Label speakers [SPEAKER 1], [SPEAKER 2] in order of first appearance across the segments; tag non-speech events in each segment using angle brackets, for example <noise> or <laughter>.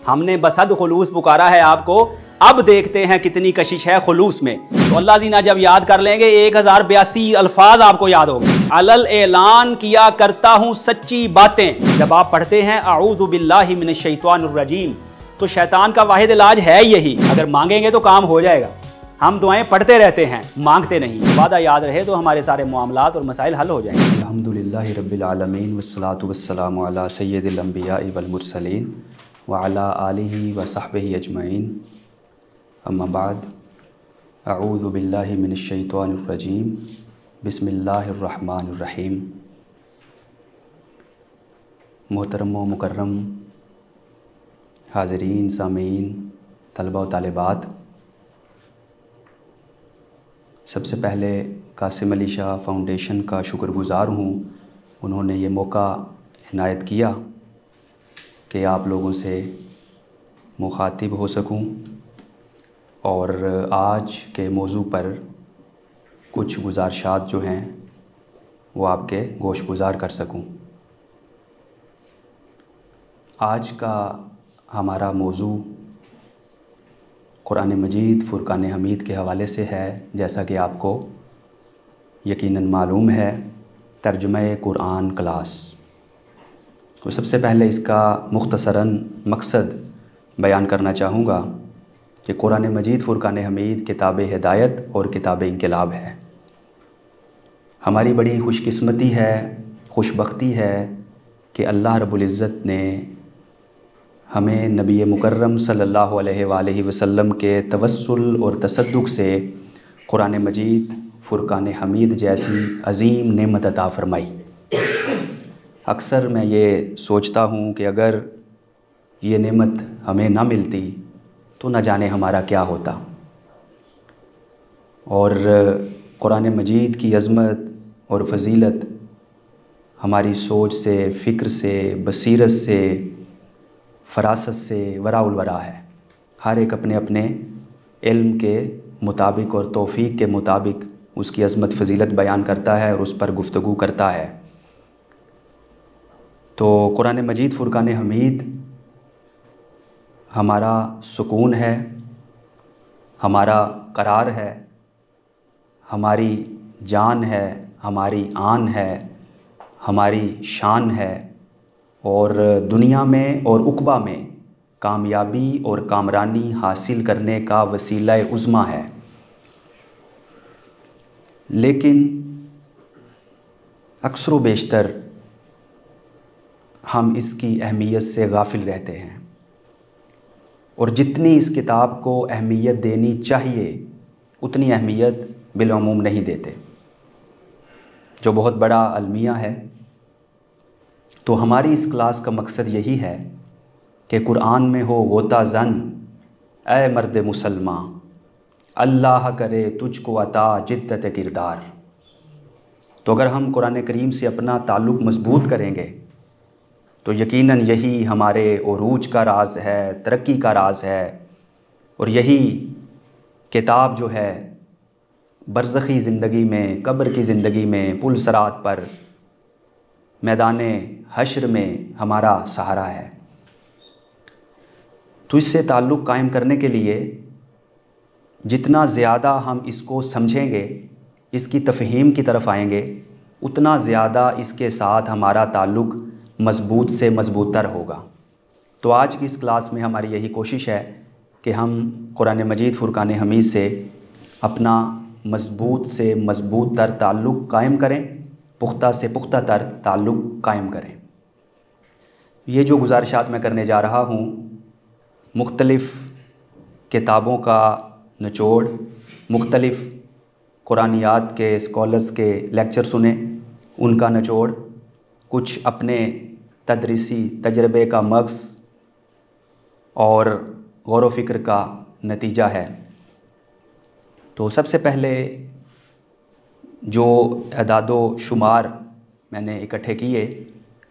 [SPEAKER 1] हमने बसद खलूस पुकारा है आपको। अब देखते हैं कितनी कशिश है खलूस में। तो अल्लाह जीना जब याद कर लेंगे, एक हज़ार बयासी अल्फाज आपको याद होंगे। अलल ऐलान किया करता हूँ सच्ची बातें। जब आप पढ़ते हैं आऊज़बिल्लिमिनशैतानरजीम तो शैतान का वाहिद इलाज है यही। अगर मांगेंगे तो काम हो जाएगा। हम दुआएँ पढ़ते रहते हैं, मांगते नहीं। वादा याद रहे तो हमारे सारे मामला और मसाइल हल हो जाएँगे। अलहमदिल्ला रबालमीन वसलात वाला आलिही व साहब अजमैन अम्माबाद आऊज़बिल्लिमिनशैतरजीम बसमीम मोहतरम मुकर्रम हाजरीन सामीन तलबा तालिबात सबसे पहले कासिम अली शाह फाउंडेशन का शुक्रगुज़ार हूँ उन्होंने ये मौका इनायत किया कि आप लोगों से मुखातिब हो सकूँ। और आज के मौजू पर कुछ गुजारशात जो हैं, वो आपके गोश गुज़ार कर सकूँ। आज का हमारा मौजू कुरान मजीद, फ़ुरक़ान हमीद के हवाले से है, जैसा कि आपको यकीनन मालूम है, तर्जमा कुरान क्लास। तो सबसे पहले इसका मुख्तसरा मकसद बयान करना चाहूँगा कि कुरान मजीद, फ़ुरक़ान हमीद, किताब हिदायत और किताब इनकलाब है। हमारी बड़ी खुशकस्मती है, खुशबख्ती है कि अल्लाह रब्ज़त ने हमें नबी मुकर्रम सल्लल्लाहु अलैहि वसल्लम के तवस्सुल और तसद्दुक से कुरान मजीद, फ़ुरक़ान हमीद जैसी अज़ीम नेमत अता फ़रमाई। अक्सर मैं ये सोचता हूँ कि अगर ये नेमत हमें ना मिलती तो न जाने हमारा क्या होता। और, कुरान मजीद की अज़मत और फजीलत हमारी सोच से, फ़िक्र से, बसीरत से, फ़रासत से वराउलवरा है। हर एक अपने अपने इल्म के मुताबिक और तोफ़ी के मुताबिक उसकी अज़मत, फजीलत बयान करता है और उस पर गुफ्तु करता है। तो कुरान मजीद फ़ुरक़ान हमीद, हमारा सुकून है, हमारा करार है, हमारी जान है, हमारी आन है, हमारी शान है, और दुनिया में और उकबा में कामयाबी और कामरानी हासिल करने का वसीला उज़मा है। लेकिन अक्सर बेशतर हम इसकी अहमियत से गाफिल रहते हैं। और जितनी इस किताब को अहमियत देनी चाहिए, उतनी अहमियत बिलूम नहीं देते। जो बहुत बड़ा अलमिया है तो हमारी इस क्लास का मकसद यही है कि कुरान में हो गोता जन, ए मर्द मुसलमान अल्लाह करे तुझको अता जिद्दत किरदार। तो अगर हम कुरान करीम से अपना ताल्लुक़ मज़बूत करेंगे तो यकीनन यही हमारे अरूज का राज है, तरक्की का राज है। और यही किताब जो है बरसखी ज़िंदगी में, कब्र की ज़िंदगी में पुल सरात पर, मैदान हशर में हमारा सहारा है। तो इससे ताल्लुक़ कायम करने के लिए जितना ज़्यादा हम इसको समझेंगे, इसकी तफहीम की तरफ़ आएँगे, उतना ज़्यादा इसके साथ हमारा ताल्लुक़ मज़बूत से मज़बूत तर होगा। तो आज की इस क्लास में हमारी यही कोशिश है कि हम कुरान मजीद, फ़ुरक़ान हमीद से अपना मज़बूत से मज़बूत तर ताल्लुक़ कायम करें, पुख्ता से पुख्ता तर ताल्लुक़ कायम करें। ये जो गुजारिशात मैं करने जा रहा हूँ, मुख्तलफ़ किताबों का निचोड़, मुख्तलफ़ कुरानियात के, स्कॉलर्स के लेक्चर सुने, उनका निचोड़, कुछ अपने तदरीसी तजर्बे का मग्ज़ और गौर फ़िक्र का नतीजा है। तो सबसे पहले जो अदादो शुमार मैंने इकट्ठे किए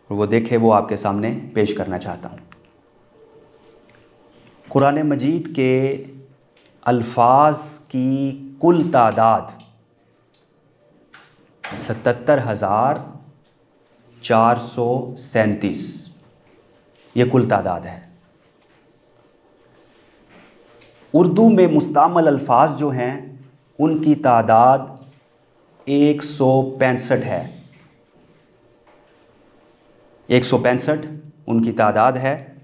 [SPEAKER 1] और वो देखे, वो आपके सामने पेश करना चाहता हूँ। कुरान मजीद के अल्फाज की कुल तादाद सतहत्तर हज़ार चार सौ सैंतीस। ये कुल तादाद है। उर्दू में मुस्तमल अल्फाज जो हैं, उनकी तादाद एक सौ पैंसठ है। एक सौ पैंसठ उनकी तादाद है।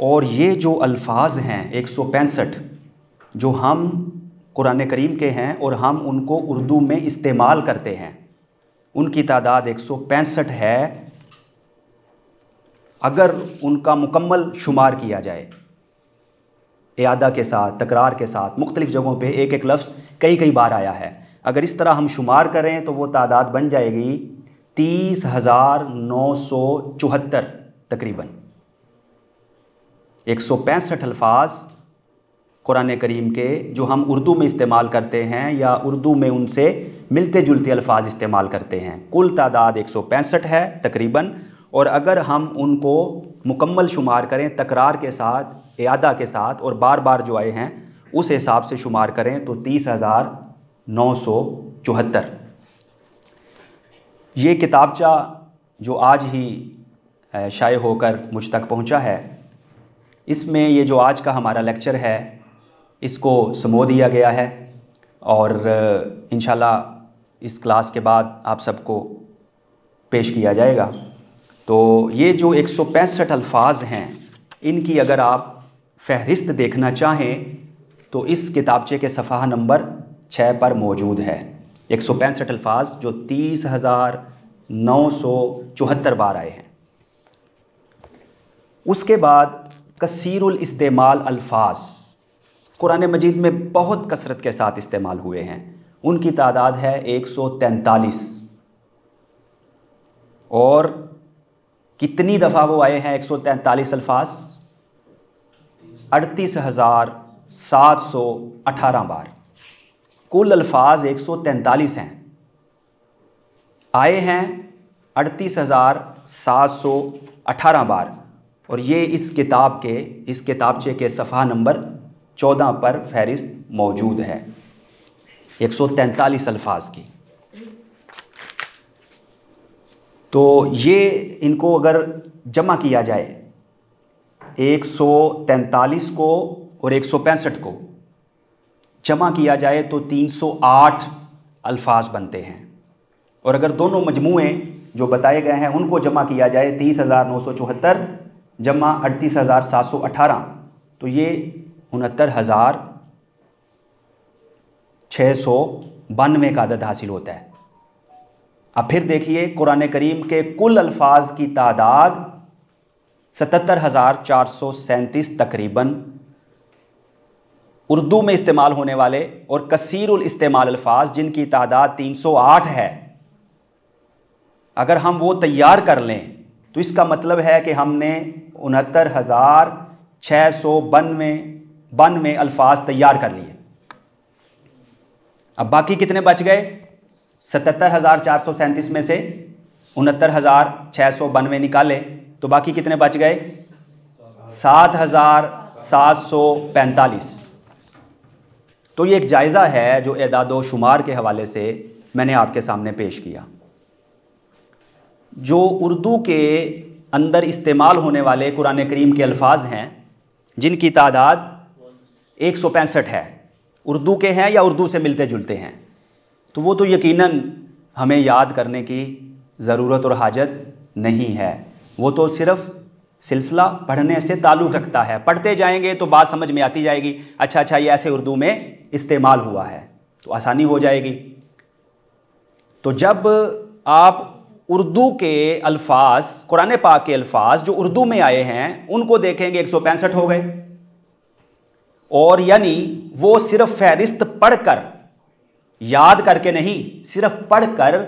[SPEAKER 1] और ये जो अल्फाज हैं, एक सौ पैंसठ, जो हम कुरान करीम के हैं और हम उनको उर्दू में इस्तेमाल करते हैं उनकी तादाद एक सौ पैंसठ है, अगर उनका मुकम्मल शुमार किया जाए। इयादा के साथ, तकरार के साथ, मुख्तलिफ़ जगहों पे एक एक लफ्ज़ कई कई बार आया है। अगर इस तरह हम शुमार करें तो वो तादाद बन जाएगी तीस हज़ार नौ सौ चौहत्तर तकरीबन। एक सौ पैंसठ अल्फाज कुरान करीम के, जो हम उर्दू में इस्तेमाल करते हैं या उर्दू में उनसे मिलते जुलते अल्फाज इस्तेमाल करते हैं। कुल तादाद एक सौ पैंसठ है तकरीबन, और अगर हम उनको मुकम्मल शुमार करें तकरार के साथ, इयादा के साथ, और बार बार जो आए हैं, उस हिसाब से शुमार करें तो तीस हज़ार नौ सौ चौहत्तर। ये किताबचा जो आज ही शाये होकर मुझ तक पहुँचा है। इसमें ये जो आज का हमारा लेक्चर है, इसको समो दिया गया है, और इन इस क्लास के बाद आप सबको पेश किया जाएगा। तो ये जो एक सौ पैंसठ अल्फाज हैं, इनकी अगर आप फहरिस्त देखना चाहें तो इस किताबचे के सफ़ा नंबर छः पर मौजूद है। एक सौ पैंसठ अल्फाज जो तीस हज़ार नौ सौ चौहत्तर बार आए हैं। उसके बाद कसीरुल इस्तेमाल अल्फाज। कुरान मजीद में बहुत कसरत के साथ इस्तेमाल हुए हैं। उनकी तादाद है एक सौ तैंतालीस। और कितनी दफ़ा वो आए हैं एक सौ तैंतालीस अल्फाज? अड़तीस हज़ार सात सौ अठारह बार। कुल अल्फाज एक सौ तैंतालीस हैं। आए हैं अड़तीस हज़ार सात सौ अठारह बार। और ये इस किताब के, इस किताबचे के सफ़ा नंबर चौदह पर फहरिस्त मौजूद है। एक सौ तैंतालीस अल्फाज की। तो ये इनको अगर जमा किया जाए, एक सौ तैंतालीस को और एक सौ पैंसठ को जमा किया जाए तो तीन सौ आठ अल्फाज बनते हैं। और अगर दोनों मजमूए जो बताए गए हैं, उनको जमा किया जाए तीस हज़ार नौ सौ चौहत्तर, जमा अड़तीस हज़ार सात सौ अठारह तो ये उनहत्तर हज़ार छः सौ बानवे का अदद हासिल होता है। अब फिर देखिए, कुरान करीम के कुल अल्फाज की तादाद सतहत्तर हज़ार चार सौ सैंतीस तकरीबन उर्दू में इस्तेमाल होने वाले और कसीरुल इस्तेमाल अल्फाज, जिनकी तादाद तीन सौ आठ है। अगर हम वो तैयार कर लें तो इसका मतलब है कि हमने उनहत्तर हज़ार छः सौ बानवे बानवे अल्फाज तैयार कर लिए। अब बाकी कितने बच गए? सतहत्तर हज़ार चार सौ सैंतीस में से उनहत्तर हज़ार छः सौ बानवे निकाले तो बाकी कितने बच गए? सात हज़ार सात सौ पैंतालीस। तो ये एक जायज़ा है जो एदाद शुमार के हवाले से मैंने आपके सामने पेश किया। जो उर्दू के अंदर इस्तेमाल होने वाले कुरान करीम के अल्फाज हैं, जिनकी तादाद एक सौ पैंसठ है। उर्दू के हैं या उर्दू से मिलते जुलते हैं? तो वो तो यकीनन हमें याद करने की ज़रूरत और हाजत नहीं है। वो तो सिर्फ़ सिलसिला पढ़ने से ताल्लुक़ रखता है। पढ़ते जाएँगे तो बात समझ में आती जाएगी अच्छा अच्छा ये ऐसे उर्दू में इस्तेमाल हुआ है। तो आसानी हो जाएगी। तो जब आप उर्दू के अल्फाज, कुरान पाक के अल्फाज जो उर्दू में आए हैं, उनको देखेंगे, एक सौ पैंसठ हो गए। और यानी वो सिर्फ़ फहरिस्त पढ़कर, याद करके नहीं, सिर्फ़ पढ़कर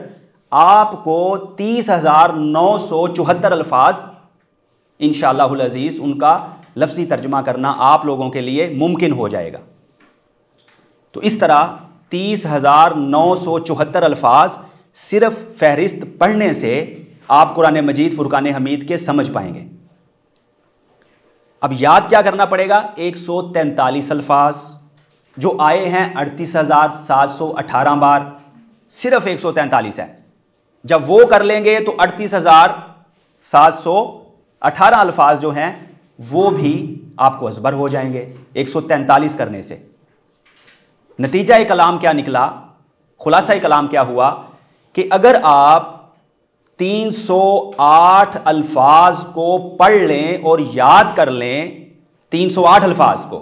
[SPEAKER 1] आपको तीस हज़ार नौ सौ चौहत्तर अल्फाज इन अज़ीज़, उनका लफ्ज़ी तर्जमा करना आप लोगों के लिए मुमकिन हो जाएगा। तो इस तरह तीस हज़ार नौ सौ चौहत्तर अल्फाज सिर्फ़ फहरिस्त पढ़ने से आप कुरान मजीद, फ़ुरकान हमीद के समझ पाएँगे। अब याद क्या करना पड़ेगा? एक सौ तैंतालीस अल्फाज, जो आए हैं अड़तीस हज़ार सात सौ अठारह बार, सिर्फ़ एक सौ तैंतालीस है। जब वो कर लेंगे तो अड़तीस हज़ार सात सौ अठारह अल्फाज जो हैं, वो भी आपको असबर हो जाएँगे 143 करने से। नतीजा कलाम क्या निकला? खुलासा कलाम क्या हुआ कि अगर आप 308 अल्फाज को पढ़ लें और याद कर लें 308 अल्फाज को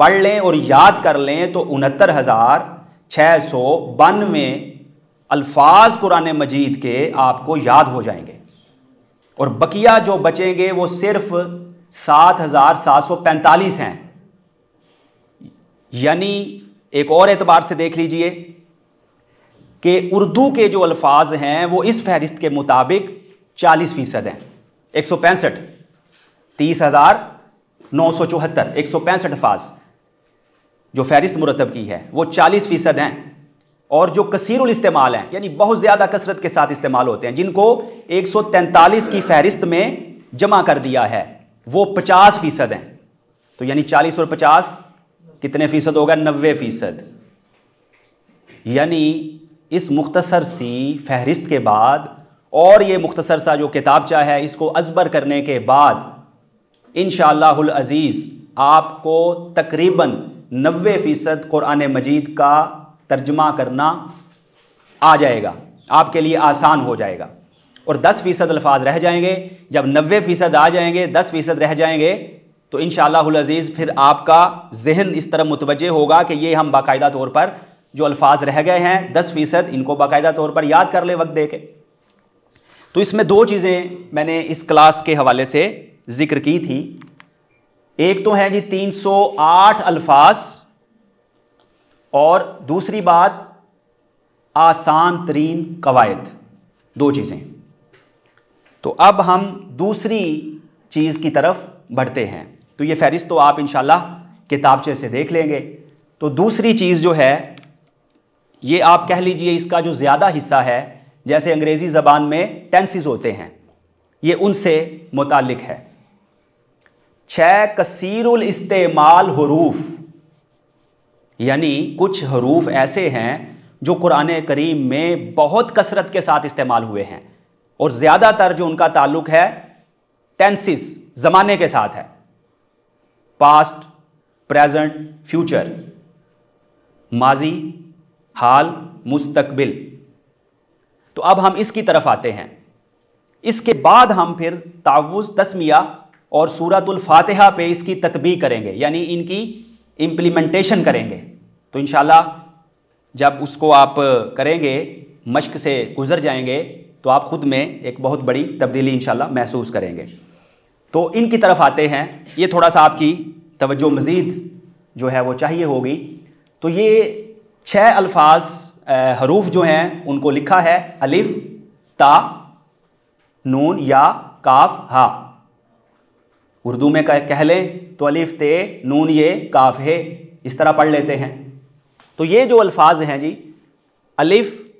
[SPEAKER 1] पढ़ लें और याद कर लें तो उनहत्तर हज़ार छः सौ बानवे अल्फाज कुरान मजीद के आपको याद हो जाएँगे। और बकिया जो बचेंगे वो सिर्फ़ सात हज़ार सात सौ पैंतालीस हैं। यानी एक और एतबार से देख लीजिए कि उर्दू के जो अल्फाज हैं, वो इस फहरिस्त के मुताबिक चालीस फ़ीसद हैं। एक सौ पैंसठ, तीस हज़ार नौ सौ चौहत्तर, एक सौ पैंसठ अल्फाज जो फहरिस्त मुरतब की है, वो चालीस फ़ीसद हैं। और जो कसीरुल इस्तेमाल हैं, यानी बहुत ज़्यादा कसरत के साथ इस्तेमाल होते हैं, जिनको एक सौ तैंतालीस की फहरिस्त में जमा कर दिया है, वो पचास फ़ीसद हैं। तो यानी चालीस और पचास कितने फ़ीसद होगा? नब्बे फ़ीसद। यानी इस मुख्तसर सी फहरिस्त के बाद और ये मुख्तसर सा जो किताबचा है, इसको अजबर करने के बाद इन अज़ीज़, आपको तकरीबन नबे फ़ीसद कुरान मजीद का तर्जमा करना आ जाएगा। आपके लिए आसान हो जाएगा। और दस फ़ीसद अल्फाज रह जाएँगे। जब नबे फ़ीसद आ जाएँगे, दस फ़ीसद रह जाएँगे तो इन अज़ीज़, फिर आपका जहन इस तरह मुतवजह होगा कि ये हम बाकायदा तौर पर जो अल्फाज रह गए हैं, दस फ़ीसद इनको बाकायदा तौर पर याद कर ले वक्त दे के। तो इसमें दो चीज़ें मैंने इस क्लास के हवाले से ज़िक्र की थी। एक तो है जी 308 अल्फाज। और दूसरी बात, आसान तरीन कवायद। दो चीज़ें। तो अब हम दूसरी चीज़ की तरफ़ बढ़ते हैं। तो ये फहरिस्त तो आप इंशाल्लाह किताबचे से देख लेंगे। तो दूसरी चीज़ जो है ये आप कह लीजिए इसका जो ज़्यादा हिस्सा है, जैसे अंग्रेज़ी ज़बान में टेंसिस होते हैं, ये उनसे मुतक है। छः कसीरुल इस्तेमाल हरूफ, यानी कुछ हरूफ ऐसे हैं जो कुरान करीम में बहुत कसरत के साथ इस्तेमाल हुए हैं, और ज़्यादातर जो उनका ताल्लुक है टेंसिस ज़माने के साथ है। पास्ट प्रेजेंट फ्यूचर माजी हाल मुस्तकबिल। तो अब हम इसकी तरफ़ आते हैं। इसके बाद हम फिर तावुज़, तस्मिया और सूरतुल फातिहा पे इसकी ततबी करेंगे, यानी इनकी इम्प्लीमेंटेशन करेंगे। तो इन जब उसको आप करेंगे, मश्क से गुज़र जाएँगे तो आप ख़ुद में एक बहुत बड़ी तब्दीली इन महसूस करेंगे। तो इनकी तरफ़ आते हैं। ये थोड़ा सा आपकी तवज्जो मज़ीद जो है वो चाहिए होगी। तो ये छः अल्फाज हरूफ जो हैं, उनको लिखा है, अलिफ, ता, नून, या, काफ, हा। उर्दू में कह लें तो अलिफ, ते, नून, ये, काफ, है, इस तरह पढ़ लेते हैं। तो ये जो अल्फाज हैं जी, अलिफ,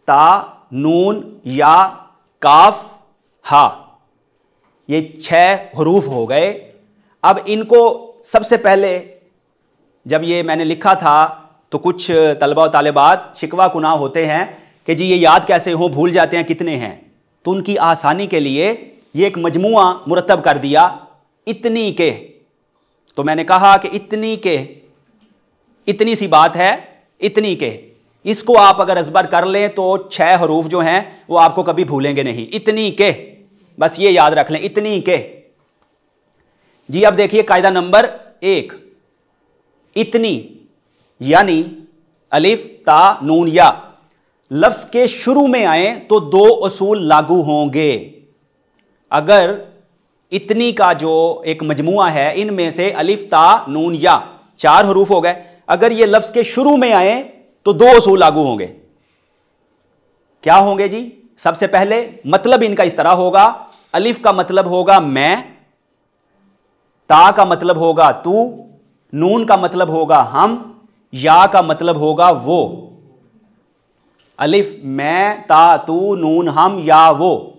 [SPEAKER 1] ता, नून, या, काफ, हा, ये छह हरूफ हो गए। अब इनको सबसे पहले जब ये मैंने लिखा था तो कुछ तलबा तालिबात, शिकवा कुना होते हैं कि जी ये याद कैसे हों, भूल जाते हैं कितने हैं। तो उनकी आसानी के लिए ये एक मजमुआ मुरतब कर दिया, इतनी के। तो मैंने कहा कि इतनी के, इतनी सी बात है, इतनी के। इसको आप अगर अजबर कर लें तो छह हरूफ जो हैं, वो आपको कभी भूलेंगे नहीं। इतनी के, बस ये याद रख लें, इतनी के। जी अब देखिए कायदा नंबर एक, इतनी। यानी अलिफ, ता, नून, या। लफ्ज के शुरू में आए तो दो असूल लागू होंगे। अगर इतनी का जो एक मजमुआ है, इनमें से अलिफ, ता, नून, या, चार हरूफ हो गए। अगर ये लफ्ज के शुरू में आए तो दो असूल लागू होंगे। क्या होंगे जी? सबसे पहले मतलब इनका इस तरह होगा। अलिफ का मतलब होगा मैं, ता का मतलब होगा तू, नून का मतलब होगा हम या का मतलब होगा वो। अलिफ, मैं, ता, तू, नून, हम, या, वो।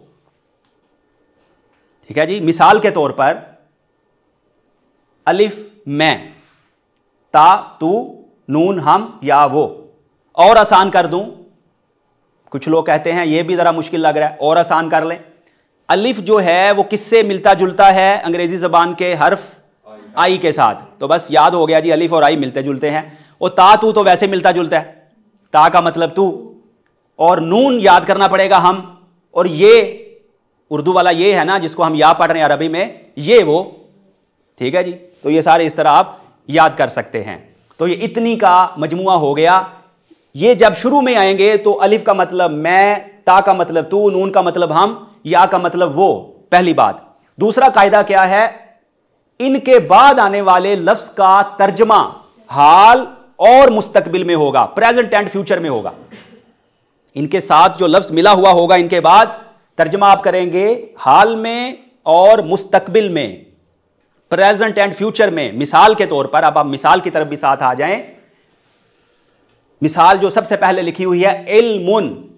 [SPEAKER 1] ठीक है जी? मिसाल के तौर पर, अलिफ, मैं, ता, तू, नून, हम, या, वो। और आसान कर दूँ? कुछ लोग कहते हैं यह भी ज़रा मुश्किल लग रहा है, और आसान कर लें। अलिफ जो है, वो किससे मिलता जुलता है? अंग्रेज़ी ज़बान के हर्फ, आई के साथ। तो बस याद हो गया जी, अलिफ और आई मिलते जुलते हैं। और ता तू तो वैसे मिलता जुलता है। ता का मतलब तू। और नून याद करना पड़ेगा हम। और ये, उर्दू वाला ये है ना, जिसको हम या पढ़ रहे हैं अरबी में, ये वो। ठीक है जी? तो ये सारे इस तरह आप याद कर सकते हैं। तो ये इतनी का मजमुआ हो गया। ये जब शुरू में आएँगे तो अलिफ का मतलब मैं, ता का मतलब तू, नून का मतलब हम, या का मतलब वो। पहली बात। दूसरा कायदा क्या है? इनके बाद आने वाले लफ्ज का तर्जमा। हाल और मुस्तकबिल में होगा, प्रेजेंट एंड फ्यूचर में होगा। इनके साथ जो लफ्ज मिला हुआ होगा इनके बाद, तर्जमा आप करेंगे, हाल में और मुस्तकबिल में, प्रेजेंट एंड फ्यूचर में, मिसाल के तौर पर, अब आप मिसाल की तरफ़ भी साथ आ जाएँ। मिसाल जो सबसे पहले लिखी हुई है, इल्मुन।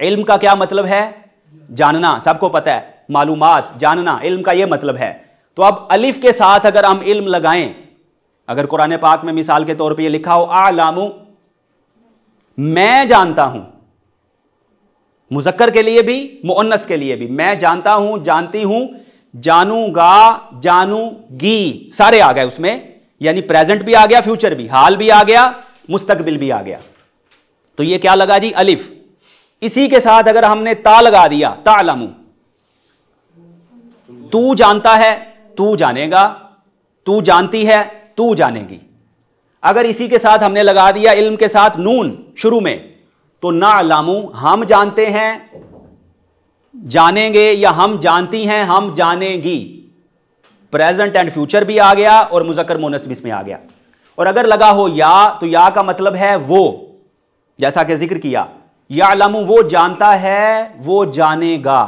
[SPEAKER 1] इल्म का क्या मतलब है? जानना, सबको पता है, मालूमात, जानना, इल्म का यह मतलब है। तो अब अलिफ के साथ अगर हम इल्म लगाएँ अगर कुरान पाक में मिसाल के तौर पे ये लिखा हो, आलामू मैं जानता हूँ। मुजक्कर के लिए भी मुन्नस के लिए भी। मैं जानता हूँ, जानती हूँ, जानूँगा, जानूगी। सारे आ गए उसमें। यानी प्रेजेंट भी आ गया, फ्यूचर भी। हाल भी आ गया, मुस्तकबिल भी आ गया। तो ये क्या लगा जी? अलिफ। इसी के साथ अगर हमने ता लगा दिया, तालमू। तू जानता है, तू जानेगा। तू जानती है तू जानेगी। अगर इसी के साथ हमने लगा दिया इल्म के साथ नून शुरू में तो ना लामू हम जानते हैं, जानेंगे या हम जानती हैं, हम जानेगी। प्रेजेंट एंड फ्यूचर भी आ गया और मुजक्कर मोनस भी इसमें आ गया। और अगर लगा हो या तो या का मतलब है वो। जैसा कि ज़िक्र किया, या लामू वो जानता है, वो जानेगा।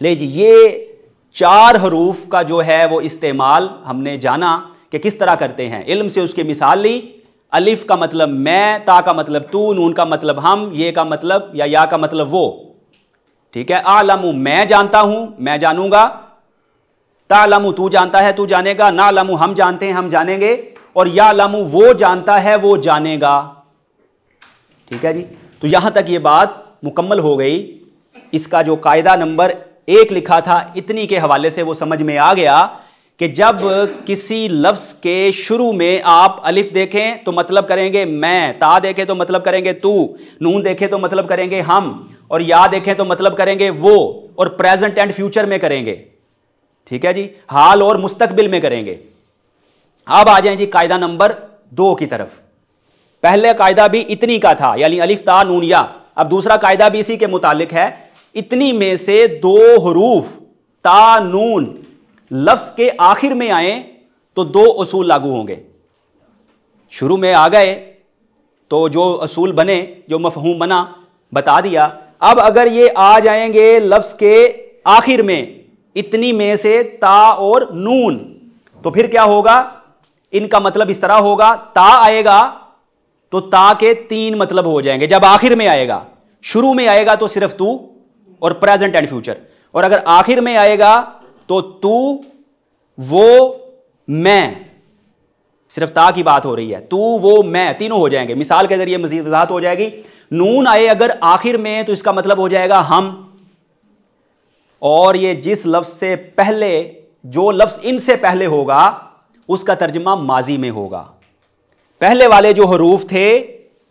[SPEAKER 1] ले जी, ये चार हरूफ का जो है वो इस्तेमाल हमने जाना कि किस तरह करते हैं। इल्म से उसकी मिसाल ली। अलिफ का मतलब मैं, ता का मतलब तू, नून का मतलब हम, ये का मतलब या या का मतलब वो। ठीक है? आलमू मैं जानता हूँ, मैं जानूँगा। तालमू तू जानता है, तू जानेगा। ना लमू हम जानते हैं, हम जानेंगे। और या लमू वो जानता है, वो जानेगा। ठीक है जी? तो यहाँ तक ये बात मुकम्मल हो गई। इसका जो कायदा नंबर एक लिखा था, इतनी के हवाले से वो समझ में आ गया कि जब किसी लफ्ज़ के शुरू में आप अलिफ देखें तो मतलब करेंगे मैं, ता देखें तो मतलब करेंगे तू, नून देखें तो मतलब करेंगे हम, और या देखें तो मतलब करेंगे वो, और प्रेजेंट एंड फ्यूचर में करेंगे। ठीक है जी? हाल और मुस्तकबिल में करेंगे। अब आ जाए जी कायदा नंबर दो की तरफ़। पहले कायदा भी इतनी का था, यानी अलिफ, ता, नून, या। अब दूसरा कायदा भी इसी के मुतालिक है इतनी में से दो हरूफ, ता, नून, लफ्ज के आखिर में आए तो दो असूल लागू होंगे। शुरू में आ गए तो जो असूल बने, जो मफहूम बना, बता दिया। अब अगर ये आ जाएँगे लफ्ज के आखिर में, इतनी में से ता और नून तो फिर क्या होगा? इनका मतलब इस तरह होगा, ता आएगा तो ता के तीन मतलब हो जाएँगे। जब आखिर में आएगा, शुरू में आएगा तो सिर्फ़ तू और प्रेजेंट एंड फ्यूचर और अगर आखिर में आएगा तो तू, वो, मैं। सिर्फ़ ता की बात हो रही है। तू, वो, मैं, तीनों हो जाएँगे। मिसाल के ज़रिए मजीद वजाहत हो जाएगी। नून आए अगर आखिर में तो इसका मतलब हो जाएगा हम। और ये जिस लफ्ज से पहले, जो लफ्ज इनसे पहले होगा, उसका तर्जमा माजी में होगा। पहले वाले जो हरूफ थे,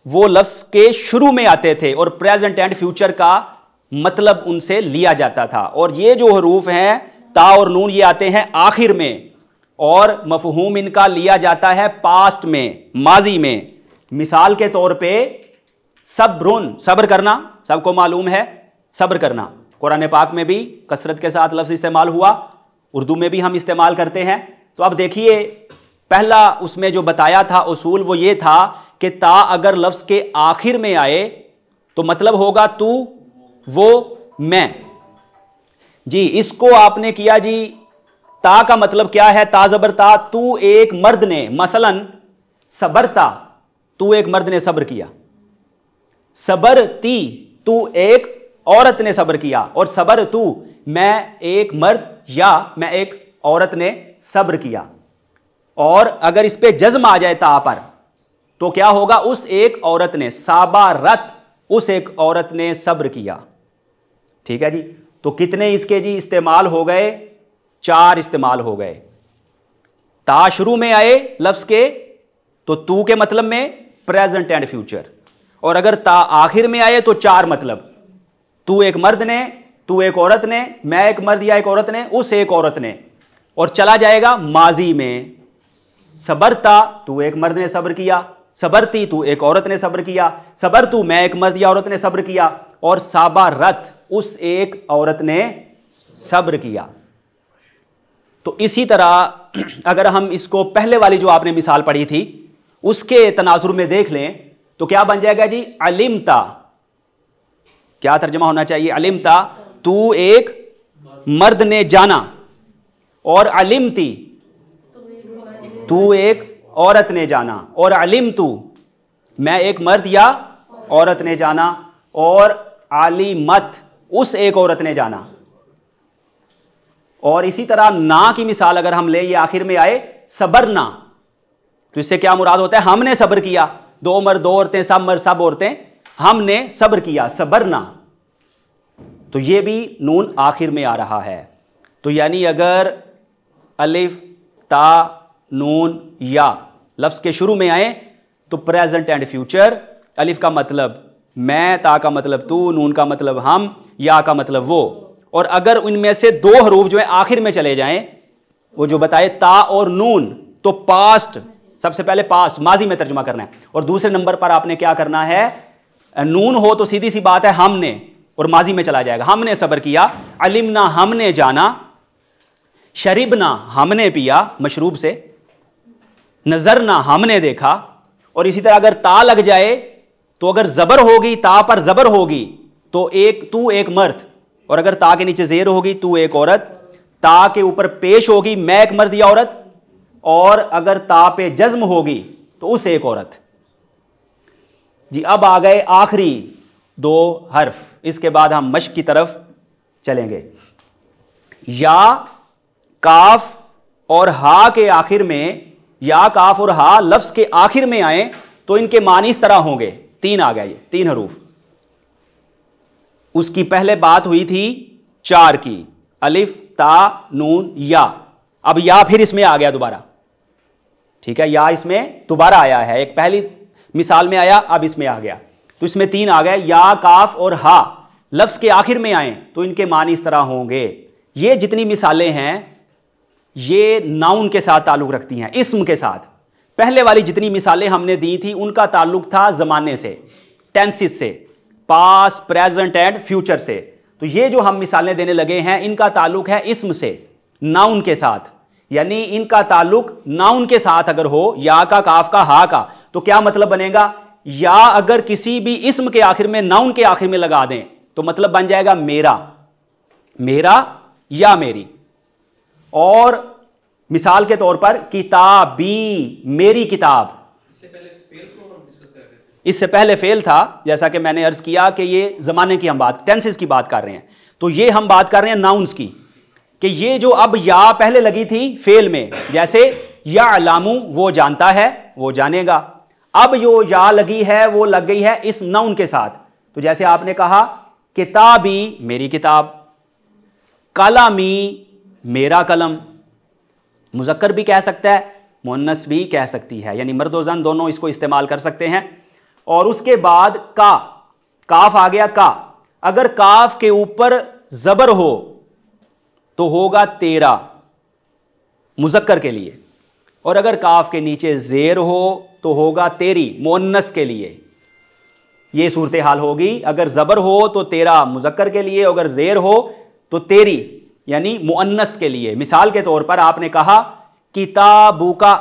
[SPEAKER 1] वो लफ्ज के शुरू में आते थे और प्रेजेंट एंड फ्यूचर का मतलब उनसे लिया जाता था। और ये जो हरूफ हैं, ता और नून, ये आते हैं आखिर में। और मफहूम इनका लिया जाता है पास्ट में, माजी में। मिसाल के तौर पे सब्रुन, सब्र करना, सबको मालूम है, सब्र करना। कुरान पाक में भी कसरत के साथ लफ्ज़ इस्तेमाल हुआ, उर्दू में भी हम इस्तेमाल करते हैं। तो अब देखिए, पहला उसमें जो बताया था उसूल, वो ये था कि ता अगर लफ्ज़ के आखिर में आए तो मतलब होगा तू वो मैं। जी, इसको आपने किया जी, ता का मतलब क्या है? ता जबरता तू एक मर्द ने, मसलन सबरता तू एक मर्द ने सब्र किया। सबर ती, तू एक औरत ने सब्र किया, और सबर तू, मैं एक मर्द या मैं एक औरत ने सब्र किया। और अगर इस पे जज्म आ जाए ता पर तो क्या होगा? उस एक औरत ने साबारत उस एक औरत ने सब्र किया। ठीक है जी? तो कितने इसके जी इस्तेमाल हो गए? चार इस्तेमाल हो गए। ता शुरू में आए लफ्ज के तो तू के मतलब में प्रेजेंट एंड फ्यूचर। और अगर ता आखिर में आए तो चार मतलब। तू एक मर्द ने, तू एक औरत ने, मैं एक मर्द या एक औरत ने, उस एक औरत ने। और चला जाएगा माजी में। सबरता तू एक मर्द ने सब्र किया। सबरती तू एक औरत ने सब्र किया। सबर तू, मैं एक मर्द या औरत ने सब्र किया। और साबा रथ उस एक औरत ने सब्र किया। तो इसी तरह <clears throat> अगर हम इसको पहले वाली जो आपने मिसाल पढ़ी थी, उसके तनाजुर में देख लें तो क्या बन जाएगा जी? अलिमता। क्या तर्जमा होना चाहिए? अलिमता, तू एक मर्द ने जाना और अलिमती, तू एक औरत ने जाना और अलिम तू मैं एक मर्द या औरत ने जाना और आलिमत उस एक औरत ने जाना। और इसी तरह ना की मिसाल अगर हम ले, ये आखिर में आए सबरना तो इससे क्या मुराद होता है? हमने सब्र किया। दो मर दो औरतें, सब मर सब औरतें। हमने सब्र किया सबरना तो ये भी नून आखिर में आ रहा है। तो यानी अगर अलिफ, ता, नून, या लफ्ज़ के शुरू में आए तो प्रेजेंट एंड फ्यूचर। अलिफ का मतलब मैं, ता का मतलब तू, नून का मतलब हम, या का मतलब वो। और अगर उनमें से दो हरूफ जो है आखिर में चले जाएँ, वो जो बताए ता और नून तो पास्ट सबसे पहले पास्ट माजी में तर्जुमा करना है। और दूसरे नंबर पर आपने क्या करना है? नून हो तो सीधी सी बात है हमने, और माजी में चला जाएगा। हमने सबर किया, अलिमना हमने जाना, शरीबना हमने पिया, मशरूब से नज़र ना हमने देखा, और इसी तरह अगर ता लग जाए तो अगर जबर होगी, ता पर जबर होगी तो एक, तू एक मर्द। और अगर ता के नीचे जेर होगी, तू एक औरत। ता के ऊपर पेश होगी, मैं एक मर्द या औरत। और अगर ता पे जज्म होगी तो उस एक औरत। जी, अब आ गए आखिरी दो हर्फ। इसके बाद हम मश्क की तरफ़ चलेंगे। या, काफ और हा के आखिर में, या, काफ और हा लफ्स के आखिर में आए तो इनके मान इस तरह होंगे। तीन आ गया ये, तीन हरूफ। उसकी पहले बात हुई थी चार की, अलिफ, ता, नून, या। अब या फिर इसमें आ गया दोबारा। ठीक है, या इसमें दोबारा आया है। एक पहली मिसाल में आया, अब इसमें आ गया। तो इसमें तीन आ गए, या, काफ और हा। लफ्स के आखिर में आए तो इनके मान इस तरह होंगे। ये जितनी मिसालें हैं, ये नाउन के साथ ताल्लुक रखती हैं, इसम के साथ। पहले वाली जितनी मिसालें हमने दी थी, उनका ताल्लुक था ज़माने से टेंसिस से पास्ट प्रेजेंट एंड फ्यूचर से। तो ये जो हम मिसालें देने लगे हैं, इनका ताल्लुक है इसम से नाउन के साथ। यानी इनका ताल्लुक नाउन के साथ अगर हो, या का, काफ का, हा का तो क्या मतलब बनेगा? या अगर किसी भी इसम के आखिर में नाउन के आखिर में लगा दें तो मतलब बन जाएगा मेरा। मेरा या मेरी। और मिसाल के तौर पर किताबी मेरी किताब। इससे पहले फेल था? जैसा कि मैंने अर्ज़ किया कि ये जमाने की हम बात टेंसेस की बात कर रहे हैं। तो ये हम बात कर रहे हैं नाउन्स की कि ये जो अब या पहले लगी थी फेल में जैसे या अलामू वो जानता है वो जानेगा। अब जो या लगी है वो लग गई है इस नाउन के साथ। तो जैसे आपने कहा किताबी मेरी किताब। कलामी मेरा कलम। मुजक्कर भी कह सकता है मुन्नस भी कह सकती है। यानी मर्दोजन दोनों इसको इस्तेमाल कर सकते हैं। और उसके बाद का, काफ आ गया का। अगर काफ के ऊपर जबर हो तो होगा तेरा, मुजक्कर के लिए। और अगर काफ के नीचे जेर हो तो होगा तेरी मोन्नस के लिए। यह सूरत हाल होगी। अगर जबर हो तो तेरा, मुजक्कर के लिए। अगर जेर हो तो तेरी यानी मुअन्नस के लिए। मिसाल के तौर पर आपने कहा, किताबू का,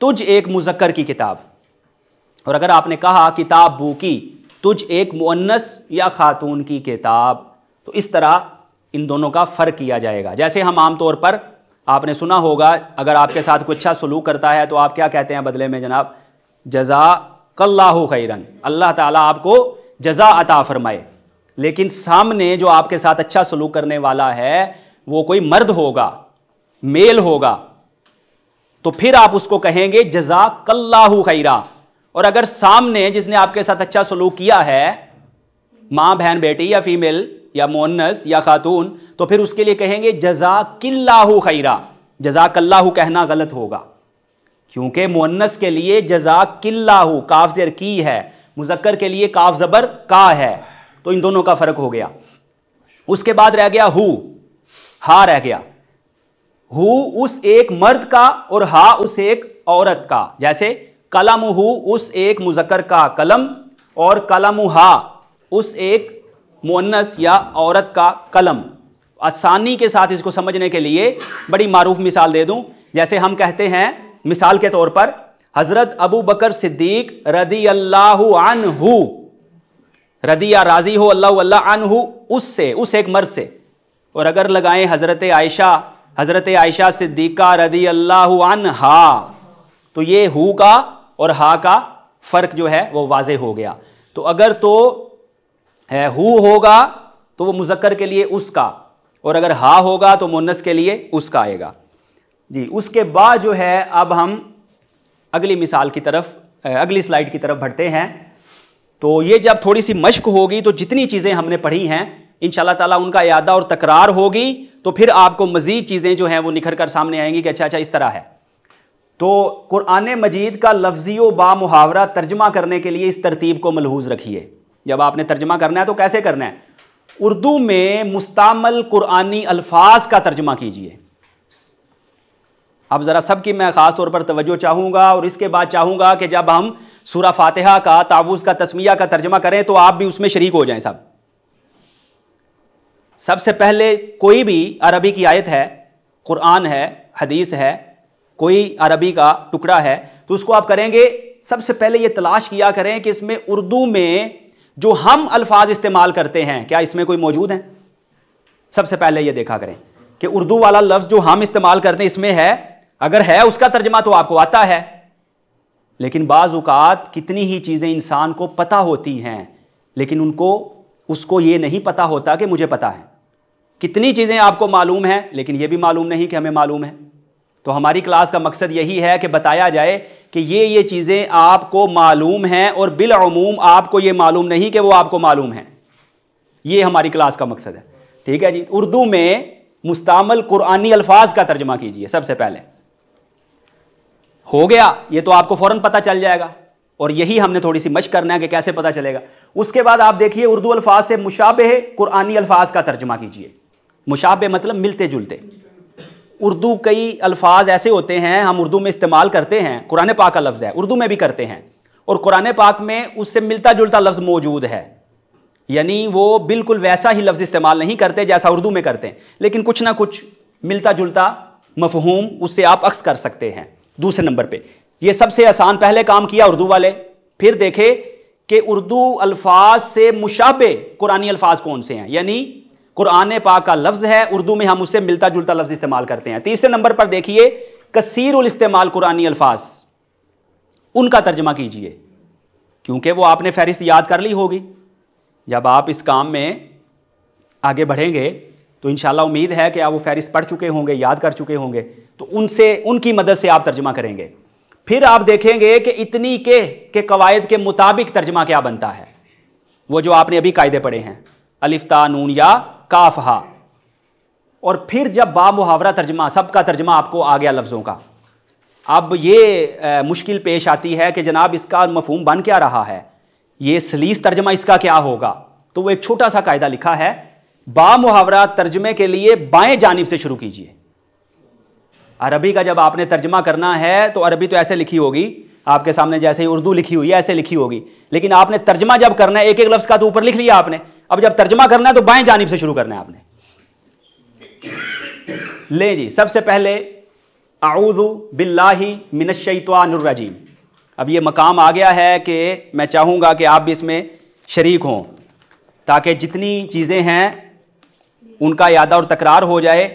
[SPEAKER 1] तुझ एक मुजक्कर की किताब। और अगर आपने कहा, किताबू की, तुझ एक मुअन्नस या खातून की किताब तो इस तरह इन दोनों का फ़र्क किया जाएगा। जैसे हम आमतौर पर, आपने सुना होगा, अगर आपके साथ कोई अच्छा सलूक करता है तो आप क्या कहते हैं बदले में जनाब? जजा कल्लाह खैरन। अल्लाह ताला आपको जजा अता फरमाए। लेकिन सामने जो आपके साथ अच्छा सलूक करने वाला है वो कोई मर्द होगा, मेल होगा तो फिर आप उसको कहेंगे जजा कल्लाहू खैरा। और अगर सामने जिसने आपके साथ अच्छा सलूक किया है, माँ, बहन, बेटी या फीमेल या मोनस या खातून तो फिर उसके लिए कहेंगे जजा किल्लाहू खैरा। जजा कल्लाहू कहना गलत होगा, क्योंकि मुन्नस के लिए जजाकिल्लाहु, काफ जर की है, मुजक्कर के लिए काफ जबर का है तो इन दोनों का फ़र्क हो गया। उसके बाद रह गया हु। हा रह गया। हु उस एक मर्द का और हा उस एक औरत का। जैसे, कलम हु उस एक मुजक्कर का कलम और कलम हा उस एक मुन्नस या औरत का कलम। आसानी के साथ इसको समझने के लिए बड़ी मारूफ मिसाल दे दूँ। जैसे हम कहते हैं, मिसाल के तौर पर, हज़रत अबू बकर सिद्दीक रदी अल्लाह अनहु, रदिया राज़ी हो अल्लाह अल्लाह अनहु, उससे, उस एक मर्द से। और अगर लगाएँ हज़रत आयशा हज़रत आयशा सिद्दीका रदी अल्लाह अनहा तो ये हु का और हा का फ़र्क जो है वो वाज हो गया। तो अगर तो है, हु होगा तो वो मुजक्कर के लिए उसका, और अगर हा होगा तो मुन्नस के लिए उसका आएगा। जी, उसके बाद जो है, अब हम अगली मिसाल की तरफ़ अगली स्लाइड की तरफ़ बढ़ते हैं। तो ये जब थोड़ी सी मश्क होगी तो जितनी चीज़ें हमने पढ़ी हैं इन ताला उनका यादा और तकरार होगी तो फिर आपको मज़ीद चीज़ें जो हैं वो निखर कर सामने आएँगी कि अच्छा अच्छा इस तरह है। तो कुरान मजीद का लफ्जी व बा मुहावरा तर्जमा करने के लिए इस तरतीब को मलहूज रखिए। जब आपने तर्जमा करना है तो कैसे करना है? उर्दू में मुस्तामल कुरानी अल्फाज का तर्जमा कीजिए। अब ज़रा सबकी मैं ख़ास तौर पर तवज्जो चाहूँगा और इसके बाद चाहूँगा कि जब हम सूरा फातिहा का तावुज़ का, तस्मिया का तर्जमा करें तो आप भी उसमें शरीक हो जाएँ सब। सबसे पहले कोई भी अरबी की आयत है, कुरान है, हदीस है, कोई अरबी का टुकड़ा है तो उसको आप करेंगे, सबसे पहले ये तलाश किया करें कि इसमें उर्दू में जो हम अल्फाज इस्तेमाल करते हैं, क्या इसमें कोई मौजूद है? सबसे पहले ये देखा करें कि उर्दू वाला लफ्ज़ जो हम इस्तेमाल करते हैं, इसमें है, अगर है उसका तर्जमा तो आपको आता है, लेकिन बाज़ात कितनी ही चीज़ें इंसान को पता होती हैं, लेकिन उनको, उसको ये नहीं पता होता कि मुझे पता है। कितनी चीज़ें आपको मालूम हैं, लेकिन ये भी मालूम नहीं कि हमें मालूम है। तो हमारी क्लास का मकसद यही है कि बताया जाए कि ये ये चीज़ें आपको मालूम हैं और बिलूम आपको ये मालूम नहीं कि वो आपको मालूम है। ये हमारी क्लास का मकसद है। ठीक है जी? उर्दू में मुस्तामल कुरानी अल्फाज का तर्जमा कीजिए सबसे पहले। हो गया, ये तो आपको फ़ौरन पता चल जाएगा और यही हमने थोड़ी सी मश करना है कि कैसे पता चलेगा। उसके बाद आप देखिए उर्दू अल्फाज से मुशाबे कुरानी अल्फाज का तर्जमा कीजिए। मुशाबे मतलब मिलते जुलते। उर्दू कई अल्फाज ऐसे होते हैं, हम उर्दू में इस्तेमाल करते हैं, कुरान पाक का लफ्ज़ है, उर्दू में भी करते हैं। और कुरान पाक में उससे मिलता जुलता लफ्ज़ मौजूद है। यानी वो बिल्कुल वैसा ही लफ्ज़ इस्तेमाल नहीं करते जैसा उर्दू में करते हैं। लेकिन कुछ ना कुछ मिलता जुलता मफहूम उससे आप अक्स कर सकते हैं दूसरे नंबर पे। ये सबसे आसान पहले काम किया उर्दू वाले। फिर देखे कि उर्दू अल्फाज से मुशाबे कुरानी अल्फाज कौन से हैं? यानी कुरान पाक का लफ्ज़ है, उर्दू में हम उससे मिलता जुलता लफ्ज़ इस्तेमाल करते हैं। तीसरे नंबर पर देखिए कसीर इस्तेमाल कुरानी अल्फाज। उनका तर्जमा कीजिए, क्योंकि वो आपने फहरिस्त याद कर ली होगी। जब आप इस काम में आगे बढ़ेंगे तो इन उम्मीद है कि आप वो फहरिस्त पढ़ चुके होंगे, याद कर चुके होंगे। तो उनसे, उनकी मदद से आप तर्जमा करेंगे। फिर आप देखेंगे कि इतनी के के कवायद के मुताबिक तर्जमा क्या बनता है। वो जो आपने अभी कायदे पढ़े हैं अलिफ्ता नून, या काफ हा और फिर जब बा मुहावरा तर्जमा सबका तर्जमा आपको आ गया लफ्ज़ों का। अब ये आ, मुश्किल पेश आती है कि जनाब इसका मफहूम बन क्या रहा है? ये सलीस तर्जमा इसका क्या होगा? तो वो एक छोटा सा कायदा लिखा है बा मुहावरा तर्जमे के लिए बाएँ जानब से शुरू कीजिए। अरबी का जब आपने तर्जमा करना है तो अरबी तो ऐसे लिखी होगी आपके सामने जैसे ही उर्दू लिखी हुई है ऐसे लिखी होगी। लेकिन आपने तर्जमा जब करना है एक एक लफ्ज़ का तो ऊपर लिख लिया आपने। अब जब तर्जमा करना है तो बाएँ जानिब से शुरू करना है आपने। ले जी, सबसे पहले आऊज़ु बिल्लाही मिनशैतवानुर्रजीम अब ये मकाम आ गया है कि मैं चाहूँगा कि आप भी इसमें शरीक हों, ताकि जितनी चीज़ें हैं, उनका यादा और तकरार हो जाए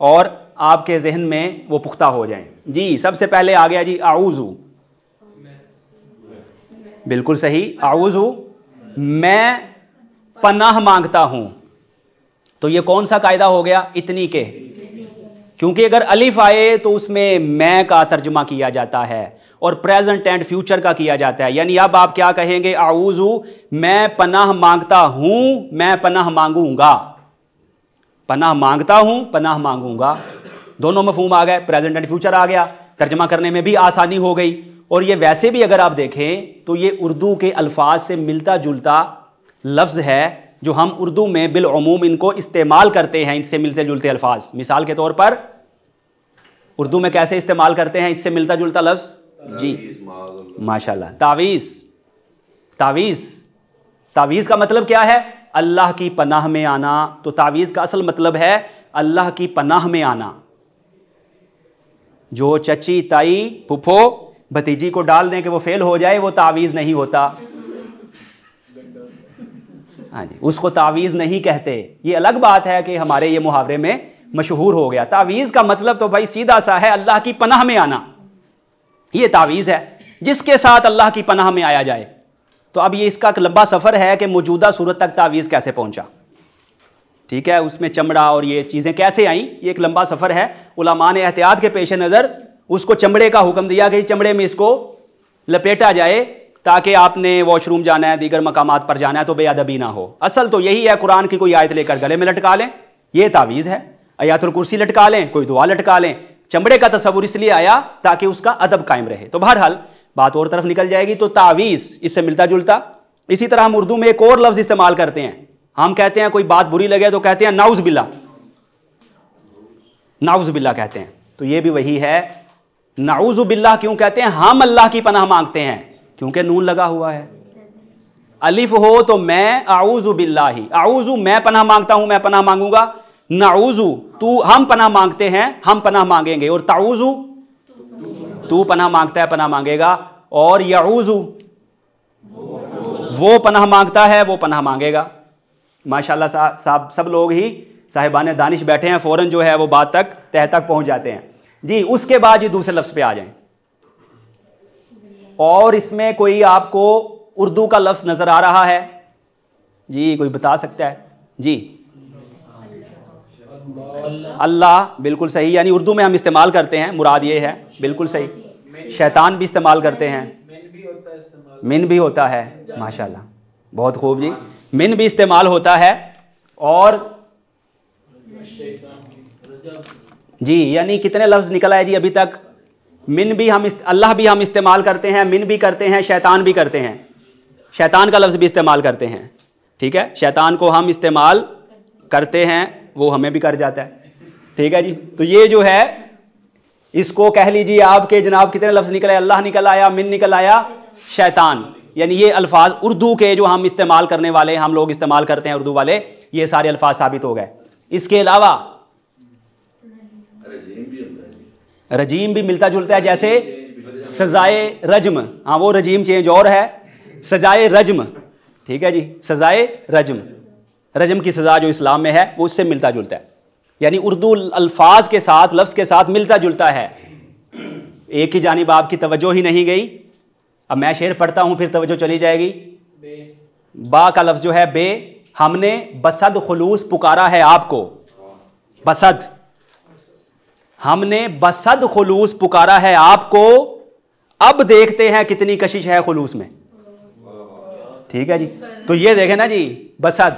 [SPEAKER 1] और आपके जहन में वो पुख्ता हो जाए। जी, सबसे पहले आ गया जी आऊज़ू बिल्कुल सही आऊज़ू मैं पनाह माँगता हूँ। तो ये कौन सा कायदा हो गया? इतनी के। क्योंकि अगर अलिफ आए तो उसमें मैं का तर्जमा किया जाता है और प्रेजेंट एंड फ्यूचर का किया जाता है। यानी अब आप क्या कहेंगे? आऊजू, मैं पनाह माँगता हूँ, मैं पनाह मांगूँगा। पनाह माँगता हूँ, पनाह मांगूँगा। दोनों मफहूम आ गए प्रेजेंट एंड फ्यूचर आ गया। तर्जमा करने में भी आसानी हो गई। और ये वैसे भी अगर आप देखें तो ये उर्दू के अल्फाज से मिलता जुलता लफ्ज़ है जो हम उर्दू में बिलूम इनको इस्तेमाल करते हैं इनसे मिलते जुलते अल्फाज। मिसाल के तौर पर उर्दू में कैसे इस्तेमाल करते हैं इससे मिलता जुलता लफ्ज़? जी। माशाल्लाह। तावीज़। तावीज़। तावीज़ का मतलब क्या है? अल्लाह की पनाह में आना। तो तावीज़ का असल मतलब है अल्लाह की पनाह में आना। जो चची ताई पुफो भतीजी को डाल दें कि वो फेल हो जाए वो तावीज़ नहीं होता। हाँ जी। उसको तावीज़ नहीं कहते। ये अलग बात है कि हमारे ये मुहावरे में मशहूर हो गया। तावीज़ का मतलब तो भाई सीधा सा है अल्लाह की पनाह में आना। ये तावीज़ है। जिसके साथ अल्लाह की पनाह में आया जाए। तो अब ये इसका एक लंबा सफ़र है कि मौजूदा सूरत तक तावीज़ कैसे पहुँचा। ठीक है, उसमें चमड़ा और ये चीज़ें कैसे आई, ये एक लंबा सफ़र है। उलमा ने एहतियात के पेश नज़र उसको चमड़े का हुक्म दिया कि चमड़े में इसको लपेटा जाए। ताकि आपने वॉशरूम जाना है, दीगर मकाम पर जाना है तो बेअदबी ना हो। असल तो यही है, कुरान की कोई आयत लेकर गले में लटका लें, ये तावीज़ है। अयातुल कुर्सी लटका लें, कोई दुआ लटका लें। चमड़े का तस्वुर इसलिए आया ताकि उसका अदब कायम रहे। तो बहरहाल, बात और तरफ़ निकल जाएगी तो तावीज़ इससे मिलता जुलता। इसी तरह हम उर्दू में एक और लफ्ज़ इस्तेमाल करते हैं। हम कहते हैं, कोई बात बुरी लगे तो कहते हैं नाउज बिल्ला नाउज बिल्ला कहते हैं। तो ये भी वही है। नाउज बिल्ला क्यों कहते हैं? हम अल्लाह की पनाह मांगते हैं। क्योंकि नून लगा हुआ है। अलिफ हो तो मैं आऊजु बिल्ला ही आऊजु मैं पनाह माँगता हूँ, मैं पनाह मांगूँगा। नाउजु तू, हम पनाह मांगते हैं, हम पनाह मांगेंगे। और ताउजु तू पनाह माँगता है, पनाह मांगेगा। और याऊजु, वो पनाह माँगता है, वो पनाह मांगेगा। माशाल्लाह साहब, सब लोग ही साहिबान दानिश बैठे हैं, फ़ौरन जो है वो बात तक, तह तक पहुँच जाते हैं। जी, उसके बाद ये दूसरे लफ्ज़ पे आ जाएँ। और इसमें कोई आपको उर्दू का लफ्ज़ नज़र आ रहा है? जी, कोई बता सकता है? जी। अल्लाह, बिल्कुल सही। यानी उर्दू में हम इस्तेमाल करते हैं, मुराद ये है, बिल्कुल सही। शैतान भी इस्तेमाल करते हैं। मिन भी होता है, माशाल्लाह। बहुत खूब जी। मिन भी इस्तेमाल होता है और जी, यानी कितने लफ्ज़ निकल आए जी अभी तक? मिन भी हम अल्लाह भी हम इस्तेमाल करते हैं, मिन भी करते हैं, शैतान भी करते हैं। शैतान का लफ्ज़ भी इस्तेमाल करते हैं, ठीक है? शैतान को हम इस्तेमाल करते हैं, वो हमें भी कर जाता है, ठीक है जी? तो ये जो है, इसको कह लीजिए आपके जनाब, कितने लफ्ज़ निकल आए? अल्लाह निकल आया, मिन निकल आया, शैतान। यानी ये अल्फाज उर्दू के जो हम इस्तेमाल करने वाले, हम लोग इस्तेमाल करते हैं उर्दू वाले, ये सारे अल्फाज साबित हो गए। इसके अलावा रजीम भी मिलता जुलता है जैसे सजाए रजम। हाँ वो रजीम चेंज और है। सजाए रजम। ठीक है जी, सजाए रजम। रजम की सज़ा जो इस्लाम में है, वो उससे मिलता जुलता है। यानी उर्दू अल्फाज के साथ, लफ्ज़ के साथ मिलता जुलता है। एक ही जानब आपकी तवज्जो ही नहीं गई। अब मैं शेर पढ़ता हूँ, फिर तवज्जो चली जाएगी। बा का लफ्ज जो है बे। हमने बसद खलूस पुकारा है आपको। बसद। हमने बसद खलूस पुकारा है आपको। अब देखते हैं कितनी कशिश है खलूस में। ठीक है जी? तो ये देखें ना जी, बसद।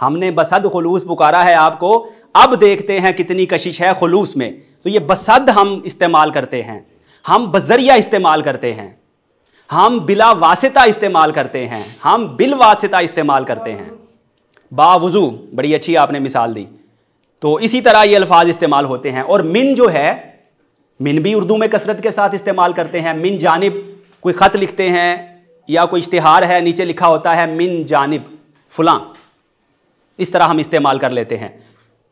[SPEAKER 1] हमने बसद खलूस पुकारा है आपको। अब देखते हैं कितनी कशिश है खलूस में। तो ये बसद हम इस्तेमाल करते हैं। हम बजरिया इस्तेमाल करते हैं। हम बिला वासिता इस्तेमाल करते हैं। हम बिल वासिता इस्तेमाल करते हैं। बावजू, बड़ी अच्छी आपने मिसाल दी। तो इसी तरह ये अल्फाज इस्तेमाल होते हैं। और मिन जो है, मिन भी उर्दू में कसरत के साथ इस्तेमाल करते हैं। मिन जानब, कोई ख़त लिखते हैं या कोई इश्तहार है, नीचे लिखा होता है, मिन जानब, फुला। इस तरह हम इस्तेमाल कर लेते हैं।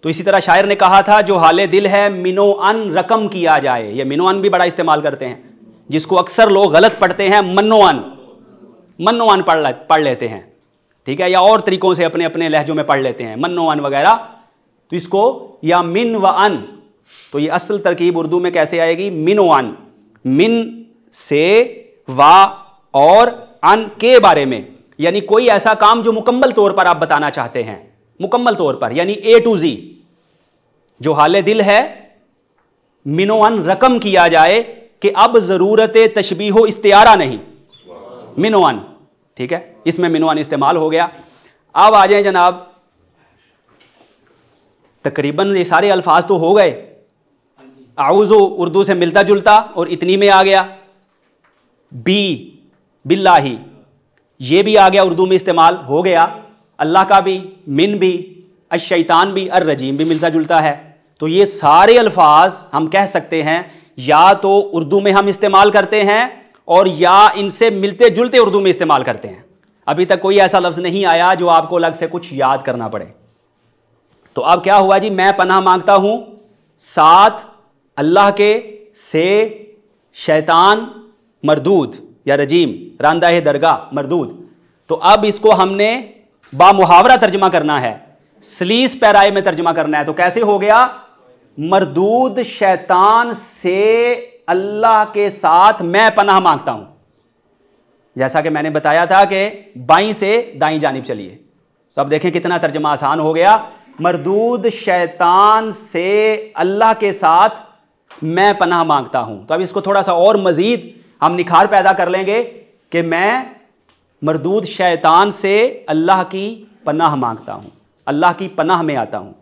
[SPEAKER 1] तो इसी तरह शायर ने कहा था, जो हाल दिल है, मिनो अन रकम किया जाए। ये मिनो अन भी बड़ा इस्तेमाल करते हैं। जिसको अक्सर लोग गलत पढ़ते हैं मन्नोआन मन्नोआन पढ़ पढ़ लेते हैं। ठीक है? या और तरीकों से अपने अपने लहजों में पढ़ लेते हैं। मन्नोआन वगैरह। तो इसको या मिन व अन। तो ये असल तरकीब उर्दू में कैसे आएगी? मिनोआन मिन से वा और अन के बारे में। यानी कोई ऐसा काम जो मुकम्मल तौर पर आप बताना चाहते हैं। मुकम्मल तौर पर, यानी ए टू जी जो हाल दिल है मिनोअन रकम किया जाए कि अब ज़रूरत तशबी हो इस्तारा नहीं। मिनवान ठीक है? इसमें मिनवान इस्तेमाल हो गया। अब आ जाए जनाब तकरीबन ये सारे अल्फाज तो हो गए। आउज़ो उर्दू से मिलता जुलता और इतनी में आ गया। बी, बिल्लाही, ये भी आ गया उर्दू में इस्तेमाल, हो गया। अल्लाह का भी, मिन भी, अशैतान भी अर रजीम भी मिलता जुलता है। तो ये सारे अल्फाज हम कह सकते हैं, या तो उर्दू में हम इस्तेमाल करते हैं और या इनसे मिलते जुलते उर्दू में इस्तेमाल करते हैं। अभी तक कोई ऐसा लफ्ज़ नहीं आया जो आपको अलग से कुछ याद करना पड़े। तो अब क्या हुआ जी? मैं पनाह माँगता हूँ। साथ अल्लाह के से शैतान मरदूद या रजीम रांदा दरगाह मरदूद। तो अब इसको हमने बामुहावरा तर्जमा करना है। सलीस पैराए में तर्जमा करना है। तो कैसे हो गया? मरदूद शैतान से अल्लाह के साथ मैं पनाह माँगता हूँ। जैसा कि मैंने बताया था कि बाई से दाई जानिब चलिए। तो अब देखें कितना तर्जमा आसान हो गया। मरदूद शैतान से अल्लाह के साथ मैं पनाह माँगता हूँ। तो अब इसको थोड़ा सा और मजीद हम निखार पैदा कर लेंगे कि मैं मरदूद शैतान से अल्लाह की पनाह माँगता हूँ, अल्लाह की पनाह में आता हूँ।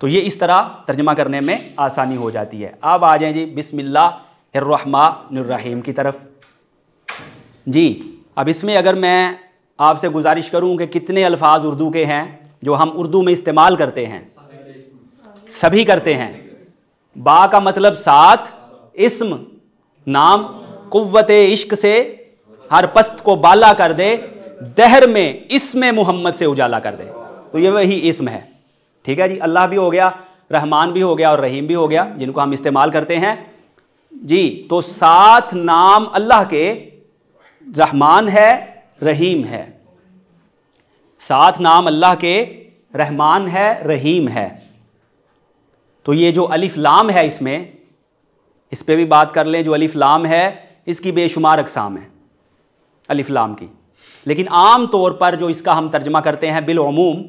[SPEAKER 1] तो ये इस तरह तर्जमा करने में आसानी हो जाती है। अब आ जाए जी, बिस्मिल्लाहिर्रहमानिर्रहीम की तरफ़। जी, अब इसमें अगर मैं आपसे गुजारिश करूँ कि कितने अल्फाज उर्दू के हैं जो हम उर्दू में इस्तेमाल करते हैं। सभी करते हैं। बा का मतलब साथ, इसम, नाम कुत इश्क से हर पस्त को बाला कर दे, दहर में, इसमें मोहम्मद से उजाला कर दे। तो ये वही इसम है। ठीक है जी? अल्लाह भी हो गया, रहमान भी हो गया और रहीम भी हो गया, जिनको हम इस्तेमाल करते हैं। जी तो सात नाम अल्लाह के, रहमान है, रहीम है। सात नाम अल्लाह के रहमान है, रहीम है। तो ये जो अलिफ लाम है इसमें, इस पर भी बात कर लें, जो अलिफ लाम है, इसकी बेशुमार अकसाम है, अलिफ लाम की। लेकिन आम तौर पर जो इसका हम तर्जमा करते हैं बिलूम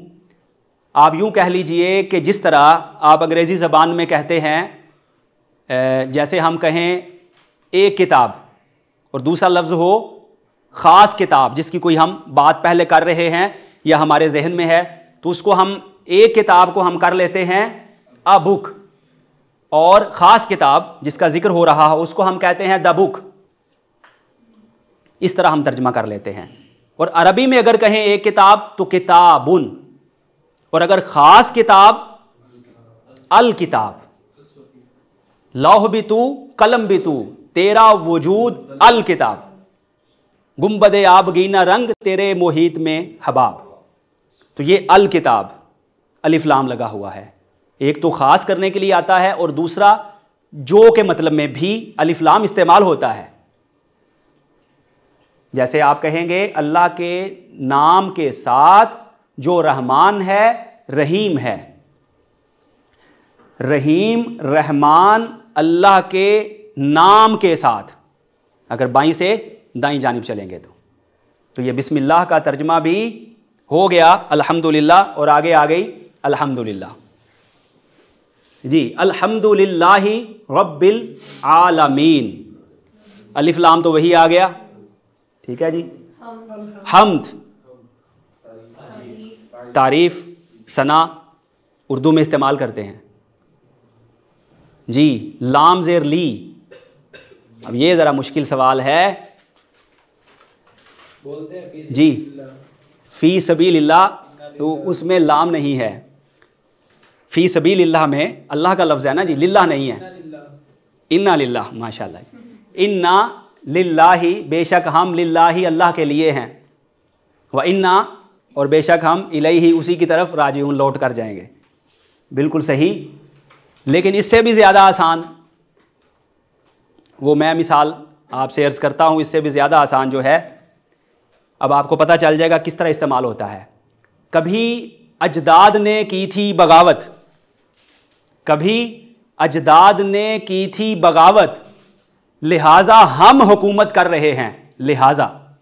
[SPEAKER 1] आप यूँ कह लीजिए कि जिस तरह आप अंग्रेज़ी ज़बान में कहते हैं जैसे हम कहें, एक किताब, और दूसरा लफ्ज़ हो, ख़ास किताब, जिसकी कोई हम बात पहले कर रहे हैं या हमारे जहन में है तो उसको हम एक किताब को हम कर लेते हैं अ बुक और ख़ास किताब जिसका ज़िक्र हो रहा है, उसको हम कहते हैं द बुक इस तरह हम तर्जमा कर लेते हैं। और अरबी में अगर कहें एक किताब तो किताबुन। और अगर ख़ास किताब, अल किताब। लौह भी तू, कलम भी तू, तेरा वजूद, अल किताब। गुंबद आबगीना रंग, तेरे मोहित में हबाब। तो ये अल किताब अलिफ्लाम लगा हुआ है। एक तो ख़ास करने के लिए आता है और दूसरा जो के मतलब में भी अलिफ्लाम इस्तेमाल होता है। जैसे आप कहेंगे, अल्लाह के नाम के साथ जो रहमान है, रहीम है। रहीम, रहमान, अल्लाह के नाम के साथ। अगर बाई से दाई जानब चलेंगे तो। तो ये बिस्मिल्लाह का तर्जमा भी हो गया अल्हम्दुलिल्लाह और आगे आ गई अल्हम्दुलिल्लाह। जी अल्हम्दुलिल्लाह रब्बिल आलमीन। अलिफ लाम तो वही आ गया। ठीक है जी? हमद। तारीफ़ सना उर्दू में इस्तेमाल करते हैं। जी लाम जेर ली। अब ये ज़रा मुश्किल सवाल है। बोलते हैं जी। फ़ी सभी लिल्ला तो उसमें लाम नहीं है। फ़ी सभी लिल्ला में अल्लाह का लफ्ज़ है ना जी? लिल्ला नहीं है। इन्ना लिल्ला माशा इन्ना लिल्लाही, बेशक हम लिल्लाही अल्लाह के लिए हैं। व इन्ना, और बेशक हम इलही, उसी की तरफ़ राजीवन लौट कर जाएँगे। बिल्कुल सही। लेकिन इससे भी ज़्यादा आसान, वो मैं मिसाल आपसे अर्ज़ करता हूँ, इससे भी ज़्यादा आसान जो है अब आपको पता चल जाएगा किस तरह इस्तेमाल होता है। कभी अजदाद ने की थी बगावत। कभी अजदाद ने की थी बगावत। लिहाजा हम हुकूमत कर रहे हैं। लिहाजा।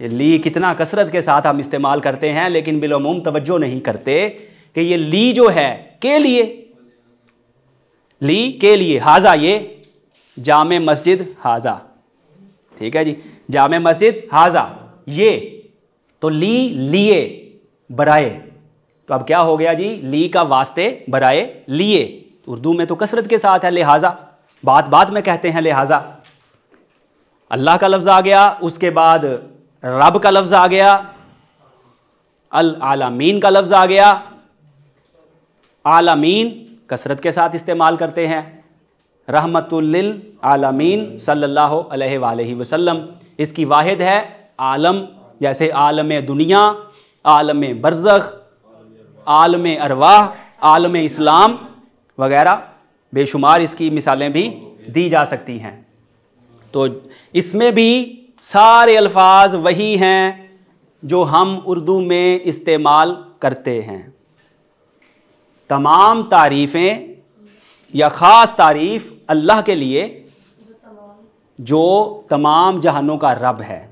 [SPEAKER 1] ये ली कितना कसरत के साथ हम इस्तेमाल करते हैं, लेकिन बिलोमूम तवज्जो नहीं करते कि ये ली जो है, के लिए? ली के लिए। हाजा ये, जाम मस्जिद हाजा। ठीक है जी? जाम मस्जिद, हाजा, ये तो ली, लिए, बराए। तो अब क्या हो गया जी? ली का वास्ते बराए, लिए। उर्दू में तो कसरत के साथ है, लिहाजा। बात बात में कहते हैं, लिहाजा। अल्लाह का लफ्ज़ आ गया, उसके बाद रब का लफ्ज़ आ गया अल आलामीन का लफ्ज़ आ गया। आलामीन कसरत के साथ इस्तेमाल करते हैं। रहमतुल्लिल आलामीन सल्लल्लाहु अलैहि वसल्लम। इसकी वाहिद है आलम, जैसे आलम दुनिया आलम बरज़ आलम अरवाह आलम इस्लाम वगैरह बेशुमार इसकी मिसालें भी दी जा सकती हैं। तो इसमें भी सारे अल्फाज वही हैं जो हम उर्दू में इस्तेमाल करते हैं। तमाम तारीफ़ें या ख़ास तारीफ़ अल्लाह के लिए जो तमाम जहानों का रब है।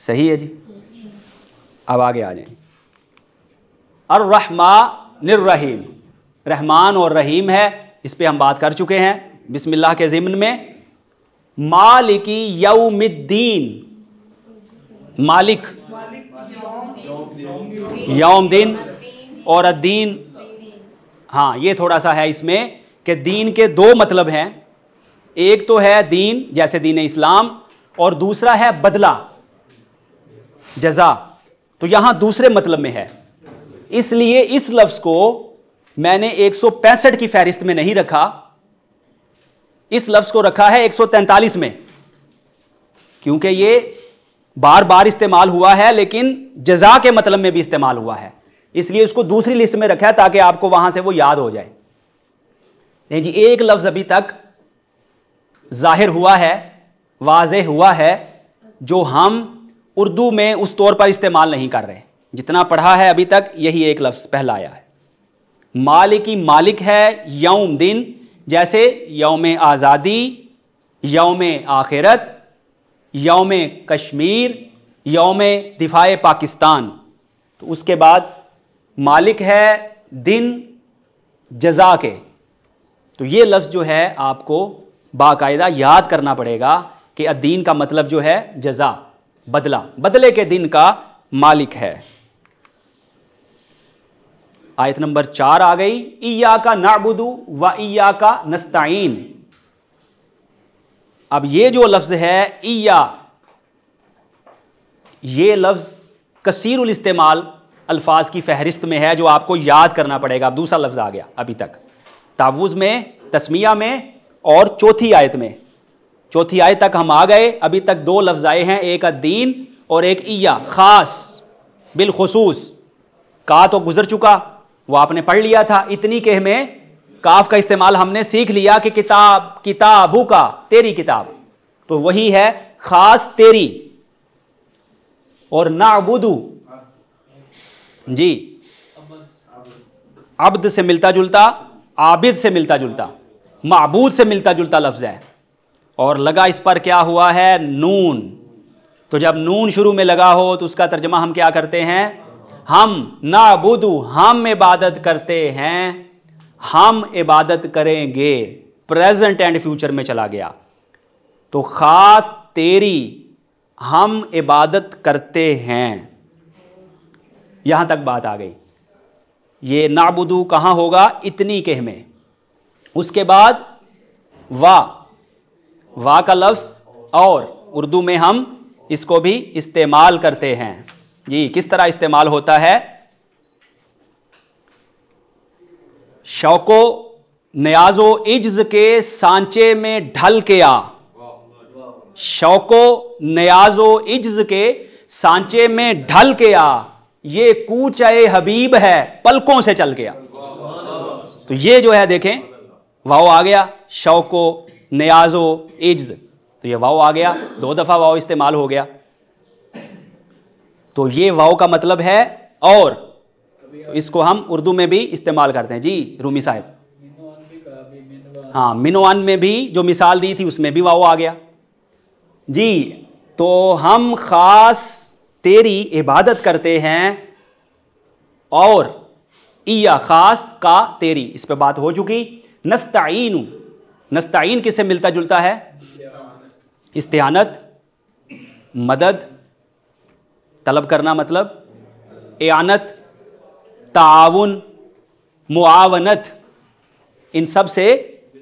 [SPEAKER 1] सही है जी? अब आगे आ जाए। और रहमा निर्रहीम। रहमान और रहीम है, इस पर हम बात कर चुके हैं, बिस्मिल्लाह के ज़िम्न में। मालिकी यौमिद्दीन। मालिक। यौम दिन और अद्दीन। हाँ ये थोड़ा सा है इसमें कि दीन के दो मतलब हैं। एक तो है दीन, जैसे दीन इस्लाम, और दूसरा है बदला, जजा। तो यहाँ दूसरे मतलब में है। इसलिए इस लफ्ज को मैंने एक सौ पैंसठ की फहरिस्त में नहीं रखा। इस लफ्ज को रखा है 143 में, क्योंकि ये बार बार इस्तेमाल हुआ है, लेकिन जजा के मतलब में भी इस्तेमाल हुआ है। इसलिए उसको दूसरी लिस्ट में रखा है ताकि आपको वहाँ से वो याद हो जाए। नहीं जी, एक लफ्ज अभी तक ज़ाहिर हुआ है वाज हुआ है, जो हम उर्दू में उस तौर पर इस्तेमाल नहीं कर रहे। जितना पढ़ा है अभी तक, यही एक लफ्ज पहला आया है। मालिकी मालिक है यौम दिन, जैसे यौम आज़ादी, यौम आखिरत, यौम कश्मीर, यौम दिफाए पाकिस्तान। तो उसके बाद मालिक है दिन जजा के तो ये लफ्ज़ जो है आपको बाकायदा याद करना पड़ेगा कि अदीन का मतलब जो है जजा, बदला। बदले के दिन का मालिक है। आयत नंबर चार आ गई ईया का नाबुदू व ईया का नस्ताइन अब ये जो लफ्ज़ है ईया ये लफ्ज़ कसीरुल इस्तेमाल अल्फाज की फहरिस्त में है, जो आपको याद करना पड़ेगा। अब दूसरा लफ्ज़ आ गया, अभी तक। तावुज़ में, तस्मिया में और चौथी आयत में, चौथी आयत तक हम आ गए। अभी तक दो लफ्ज़ आए हैं, एक अदीन और एक ईया, ख़ास, बिलखसूस। का तो गुजर चुका, वो आपने पढ़ लिया था। इतनी के में काफ का इस्तेमाल हमने सीख लिया कि किताब, किताबू का, तेरी किताब। तो वही है, ख़ास तेरी। और नाबुदू। जी। अब्द से मिलता जुलता, आबिद से मिलता जुलता। मबूद से मिलता जुलता लफ्ज़ है। और लगा इस पर क्या हुआ है? नून। तो जब नून शुरू में लगा हो तो उसका तर्जमा हम क्या करते हैं? हम ना बुदू हम इबादत करते हैं। हम इबादत करेंगे। प्रेजेंट एंड फ्यूचर में चला गया। तो ख़ास तेरी हम इबादत करते हैं। यहाँ तक बात आ गई। ये नाबुदू कहाँ होगा? इतनी कह में। उसके बाद, वा। वा का लफ्स और। उर्दू में हम इसको भी इस्तेमाल करते हैं। जी, किस तरह इस्तेमाल होता है? शौको न्याजो इज्ज के सांचे में ढल के आ शौको न्याजो इज्ज के सांचे में ढल के आ ये कूचाए हबीब है, पलकों से चल गया। तो ये जो है, देखें वाओ आ गया, शौको, न्याजो इज्ज तो ये वाओ आ गया, दो दफ़ा वाओ इस्तेमाल हो गया। तो ये वाओ का मतलब है और। इसको हम उर्दू में भी इस्तेमाल करते हैं। जी, रूमी साहब। हाँ मिनवान में भी जो मिसाल दी थी, उसमें भी वाओ आ गया। जी तो हम ख़ास तेरी इबादत करते हैं और ईया ख़ास का तेरी। इस पर बात हो चुकी। नस्ताइन नस्ताइन किससे मिलता जुलता है? इस्तेनत मदद, तलब करना मतलब? एनत ताउन, मुआवनत। इन सबसे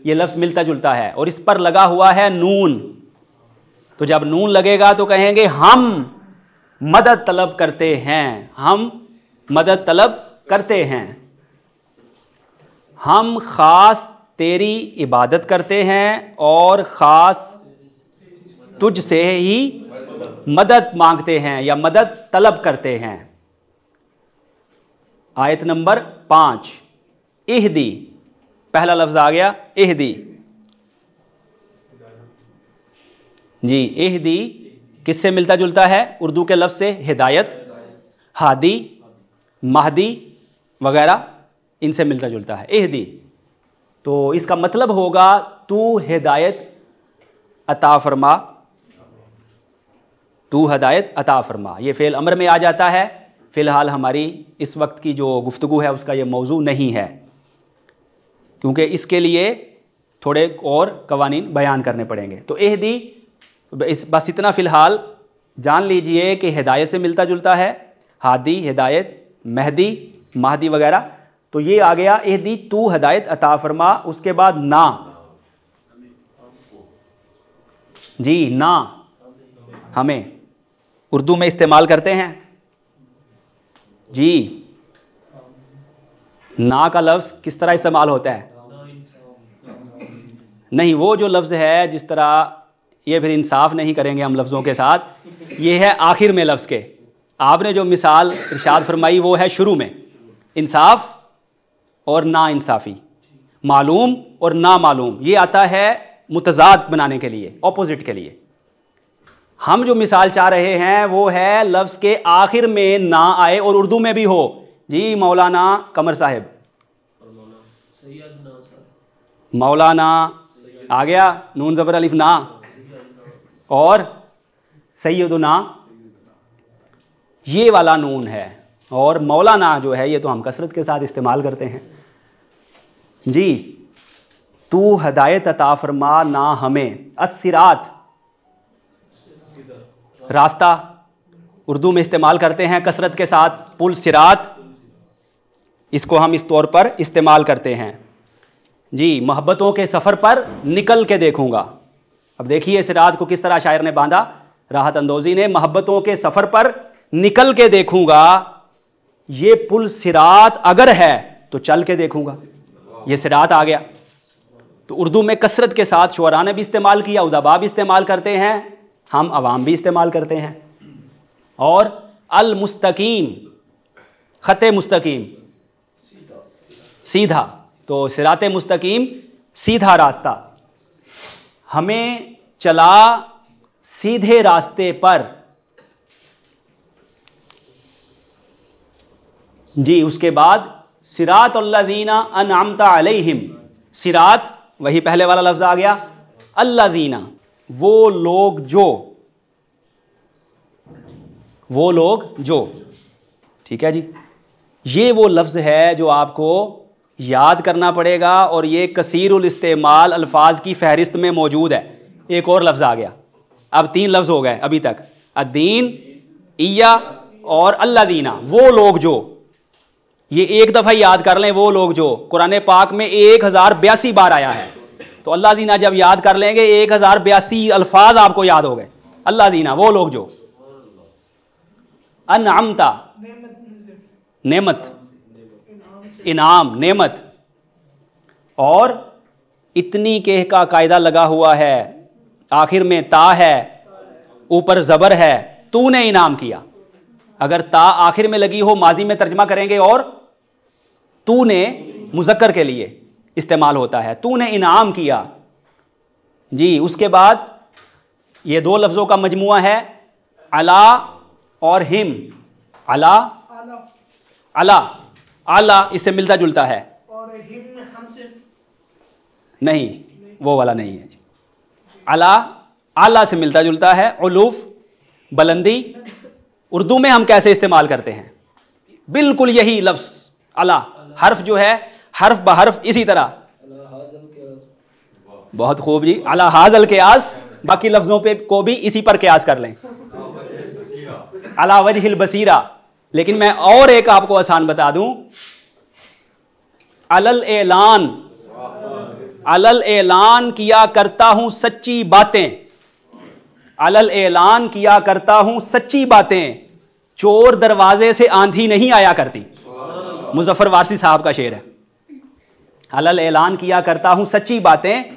[SPEAKER 1] ये लफ्ज़ मिलता जुलता है। और इस पर लगा हुआ है नून। तो जब नून लगेगा तो कहेंगे, हम मदद तलब करते हैं। हम मदद तलब करते हैं। हम ख़ास तेरी इबादत करते हैं और ख़ास तुझसे ही मदद मांगते हैं या मदद तलब करते हैं। आयत नंबर पाँच। इहदी। पहला लफ्ज आ गया, इहदी। जी, इहदी किससे मिलता जुलता है? उर्दू के लफ्ज से हिदायत, हादी, महदी वगैरह इनसे मिलता जुलता है। इहदी। तो इसका मतलब होगा, तू हिदायत अता फरमा। तू हदायत अता फरमा। ये फ़ेल अमर में आ जाता है। फ़िलहाल हमारी इस वक्त की जो गुफ्तु है, उसका ये मौजू नहीं है। क्योंकि इसके लिए थोड़े और कवानीन बयान करने पड़ेंगे। तो एह दी, इस, बस इतना फ़िलहाल। जान लीजिए कि हिदायत से मिलता जुलता है। हादी, हिदायत, महदी महदी वगैरह। तो ये आ गया, एहदी तू हदायत अता फरमा, उसके बाद ना। जी, ना। हमें। उर्दू में इस्तेमाल करते हैं। जी। ना का लफ्ज़ किस तरह इस्तेमाल होता है? नहीं, वो जो लफ्ज़ है, जिस तरह ये फिर इंसाफ नहीं करेंगे हम लफ्ज़ों के साथ, ये है आखिर में लफ्ज़ के। आपने जो मिसाल इरशाद फरमाई, वो है शुरू में। इंसाफ और ना इंसाफ़ी। मालूम और ना मालूम, ये आता है मुतजाद बनाने के लिए ऑपोजिट के लिए। हम जो मिसाल चाह रहे हैं, वो है लफ्ज़ के आखिर में ना आए और उर्दू में भी हो। जी, मौलाना कमर साहिब। मौलाना आ गया, नून ज़बर अलिफ ना। और सैदना ये वाला नून है। और मौलाना जो है, ये तो हम कसरत के साथ इस्तेमाल करते हैं। जी, तू हदायत अता फरमा ना हमें। असरात रास्ता उर्दू में इस्तेमाल करते हैं कसरत के साथ, पुल सिरात। इसको हम इस तौर पर इस्तेमाल करते हैं। जी, मोहब्बतों के सफ़र पर निकल के देखूँगा। अब देखिए सिरात को किस तरह शायर ने बांधा। राहत अंदोजी ने मोहब्बतों के सफ़र पर निकल के देखूँगा। ये पुल सिरात अगर है तो चल के देखूँगा। ये सिरात आ गया। तो उर्दू में कसरत के साथ शुरा ने भी इस्तेमाल किया उदाबा भी इस्तेमाल करते हैं, हम अवाम भी इस्तेमाल करते हैं। और अल मुस्तकीम ख़त मुस्तकीम सीधा तो सिरात मुस्तकीम सीधा रास्ता। हमें चला सीधे रास्ते पर। जी, उसके बाद सिरात अल्लादीना अनामता अलहिम। सिरात, वही पहले वाला लफ्ज़ आ गया अल्लादीना वो लोग जो, वो लोग जो, ठीक है जी? ये वो लफ्ज़ है जो आपको याद करना पड़ेगा और ये कसीरुल इस्तेमाल अल्फाज की फहरिस्त में मौजूद है। एक और लफ्ज़ आ गया। अब तीन लफ्ज़ हो गए अभी तक। अदीन ईया और अल्लाह दीना वो लोग जो ये एक दफ़ा याद कर लें वो लोग जो कुरान पाक में एक हज़ार बयासी बार आया है। तो अल्लाह दीना जब याद कर लेंगे, एक हज़ार बयासी अल्फाज आपको याद हो गए। अल्लाह दीना वो लोग जो। अनअमता। नेमत। इनाम, नेमत। और इतनी के का कायदा लगा हुआ है। आखिर में ता है, ऊपर ज़बर है, तूने इनाम किया। अगर ता आखिर में लगी हो, माजी में तर्जमा करेंगे और तूने मुजक्कर के लिए इस्तेमाल होता है तूने इनाम किया। जी उसके बाद ये दो लफ्ज़ों का मजमु है अला और हिम। अला अला अला इससे मिलता जुलता है। और हिम हमसे? नहीं वो वाला नहीं है अला आला से मिलता जुलता है उलूफ बुलंदी। उर्दू में हम कैसे इस्तेमाल करते हैं? बिल्कुल यही लफ्ज़ अला। हर्फ जो है, हर्फ बहरफ इसी तरह। बहुत खूब जी। अला हाजल के आस बाकी लफ्जों पे को भी इसी पर क्यास कर लें। अला वजहिल बसीरा। लेकिन मैं और एक आपको आसान बता दूँ। अलल ऐलान। अलल ऐलान किया करता हूँ सच्ची बातें। अलल एलान किया करता हूँ सच्ची बातें। चोर दरवाजे से आंधी नहीं आया करती। मुजफ्फर वारसी साहब का शेर है। अलल ऐलान किया करता हूँ सच्ची बातें,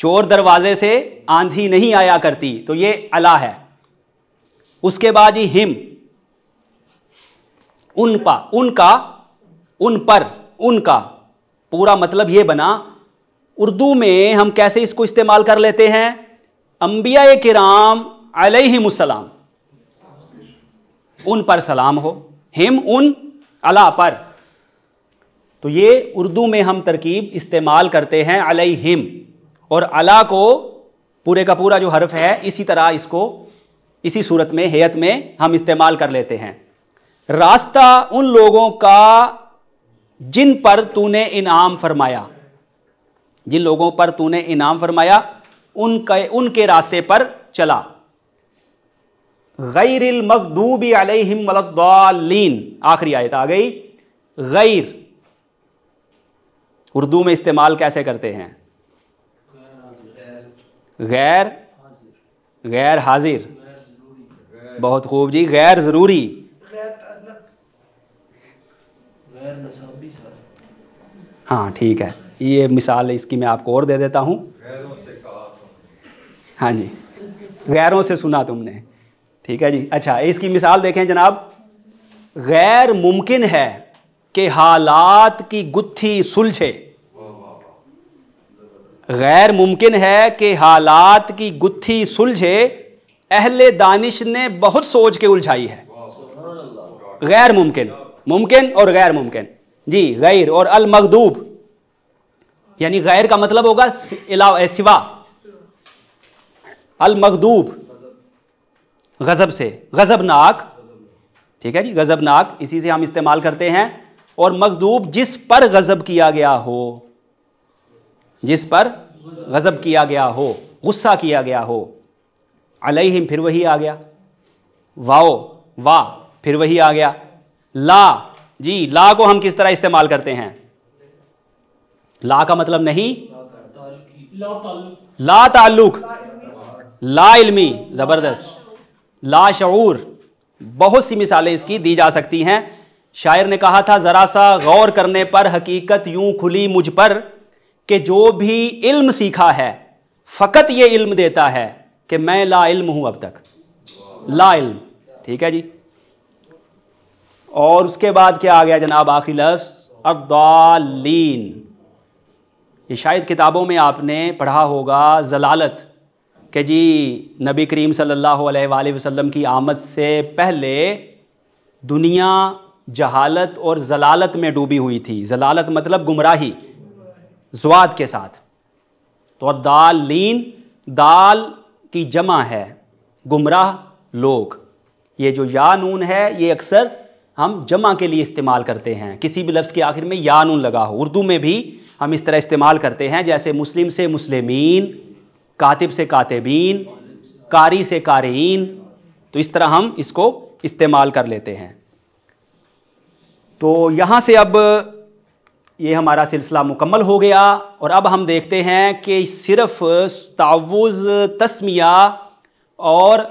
[SPEAKER 1] चोर दरवाजे से आंधी नहीं आया करती तो ये अला है। उसके बाद ही हिम, उन पा उनका उन पर उनका पूरा मतलब यह बना, उर्दू में हम कैसे इसको इस्तेमाल कर लेते हैं? अंबिया के राम अलैहिमुस्सलाम। उन पर सलाम हो। हिम, उन अला पर। तो ये उर्दू में हम तरकीब इस्तेमाल करते हैं, अलैहिम। और अला को पूरे का पूरा जो हर्फ है, इसी तरह इसको, इसी सूरत में, हेयत में हम इस्तेमाल कर लेते हैं। रास्ता उन लोगों का जिन पर तूने इनाम फरमाया, जिन लोगों पर तूने इनाम फरमाया, उनके उनके रास्ते पर चला। गैर मकदूबी अलैहिम वलद्दालीन। आखिरी आयत आ गई। गैर। उर्दू में इस्तेमाल कैसे करते हैं? गैर। गैर हाजिर। बहुत खूब जी। गैर ज़रूरी। हाँ ठीक है। ये मिसाल इसकी मैं आपको और दे देता हूँ। हाँ जी। गैरों से सुना तुमने। ठीक है जी। अच्छा इसकी मिसाल देखें जनाब। गैर मुमकिन है कि हालात की गुत्थी सुलझे। गैर मुमकिन है कि हालात की गुत्थी सुलझे, अहले दानिश ने बहुत सोच के उलझाई है। गैर मुमकिन मुमकिन और गैर मुमकिन। जी, गैर और अल मखदूब यानी गैर का मतलब होगा सिवा। अल मखदूब गजब से। गजबनाक। ठीक है जी? गजबनाक इसी से हम इस्तेमाल करते हैं। और मखदूब जिस पर गजब किया गया हो जिस पर गजब किया गया हो गुस्सा किया गया हो अलहिम फिर वही आ गया। वाओ वाह फिर वही आ गया। ला जी ला को हम किस तरह इस्तेमाल करते हैं? ला का मतलब नहीं? ला ताल्लुक। ला इल्मी ज़बरदस्त। ला शूर बहुत सी मिसालें इसकी दी जा सकती हैं। शायर ने कहा था, जरा सा गौर करने पर हकीकत यूँ खुली मुझ पर कि जो भी इल्म सीखा है, फ़कत ये इल्म देता है कि मैं ला इल्म हूँ अब तक। ला इल्म, ठीक है जी? और उसके बाद क्या आ गया जनाब, आखिरी लफ्स अब्दालीन ये शायद किताबों में आपने पढ़ा होगा, जलालत। कि जी, नबी करीम सल्लल्लाहु अलैहि वसल्लम की आमद से पहले दुनिया जहालत और जलालत में डूबी हुई थी। जलालत मतलब गुमराही जवाद के साथ। तो दाल लीन दाल की जमा है, गुमराह लोग। ये जो या नून है, ये अक्सर हम जमा के लिए इस्तेमाल करते हैं। किसी भी लफ्ज़ के आखिर में या नून लगा हो। उर्दू में भी हम इस तरह इस्तेमाल करते हैं, जैसे मुस्लिम से मुस्लिमीन कातिब से कातिबीन, कारी से कारीन तो इस तरह हम इसको इस्तेमाल कर लेते हैं। तो यहाँ से अब ये हमारा सिलसिला मुकम्मल हो गया और अब हम देखते हैं कि सिर्फ़ तावुज़, तस्मिया और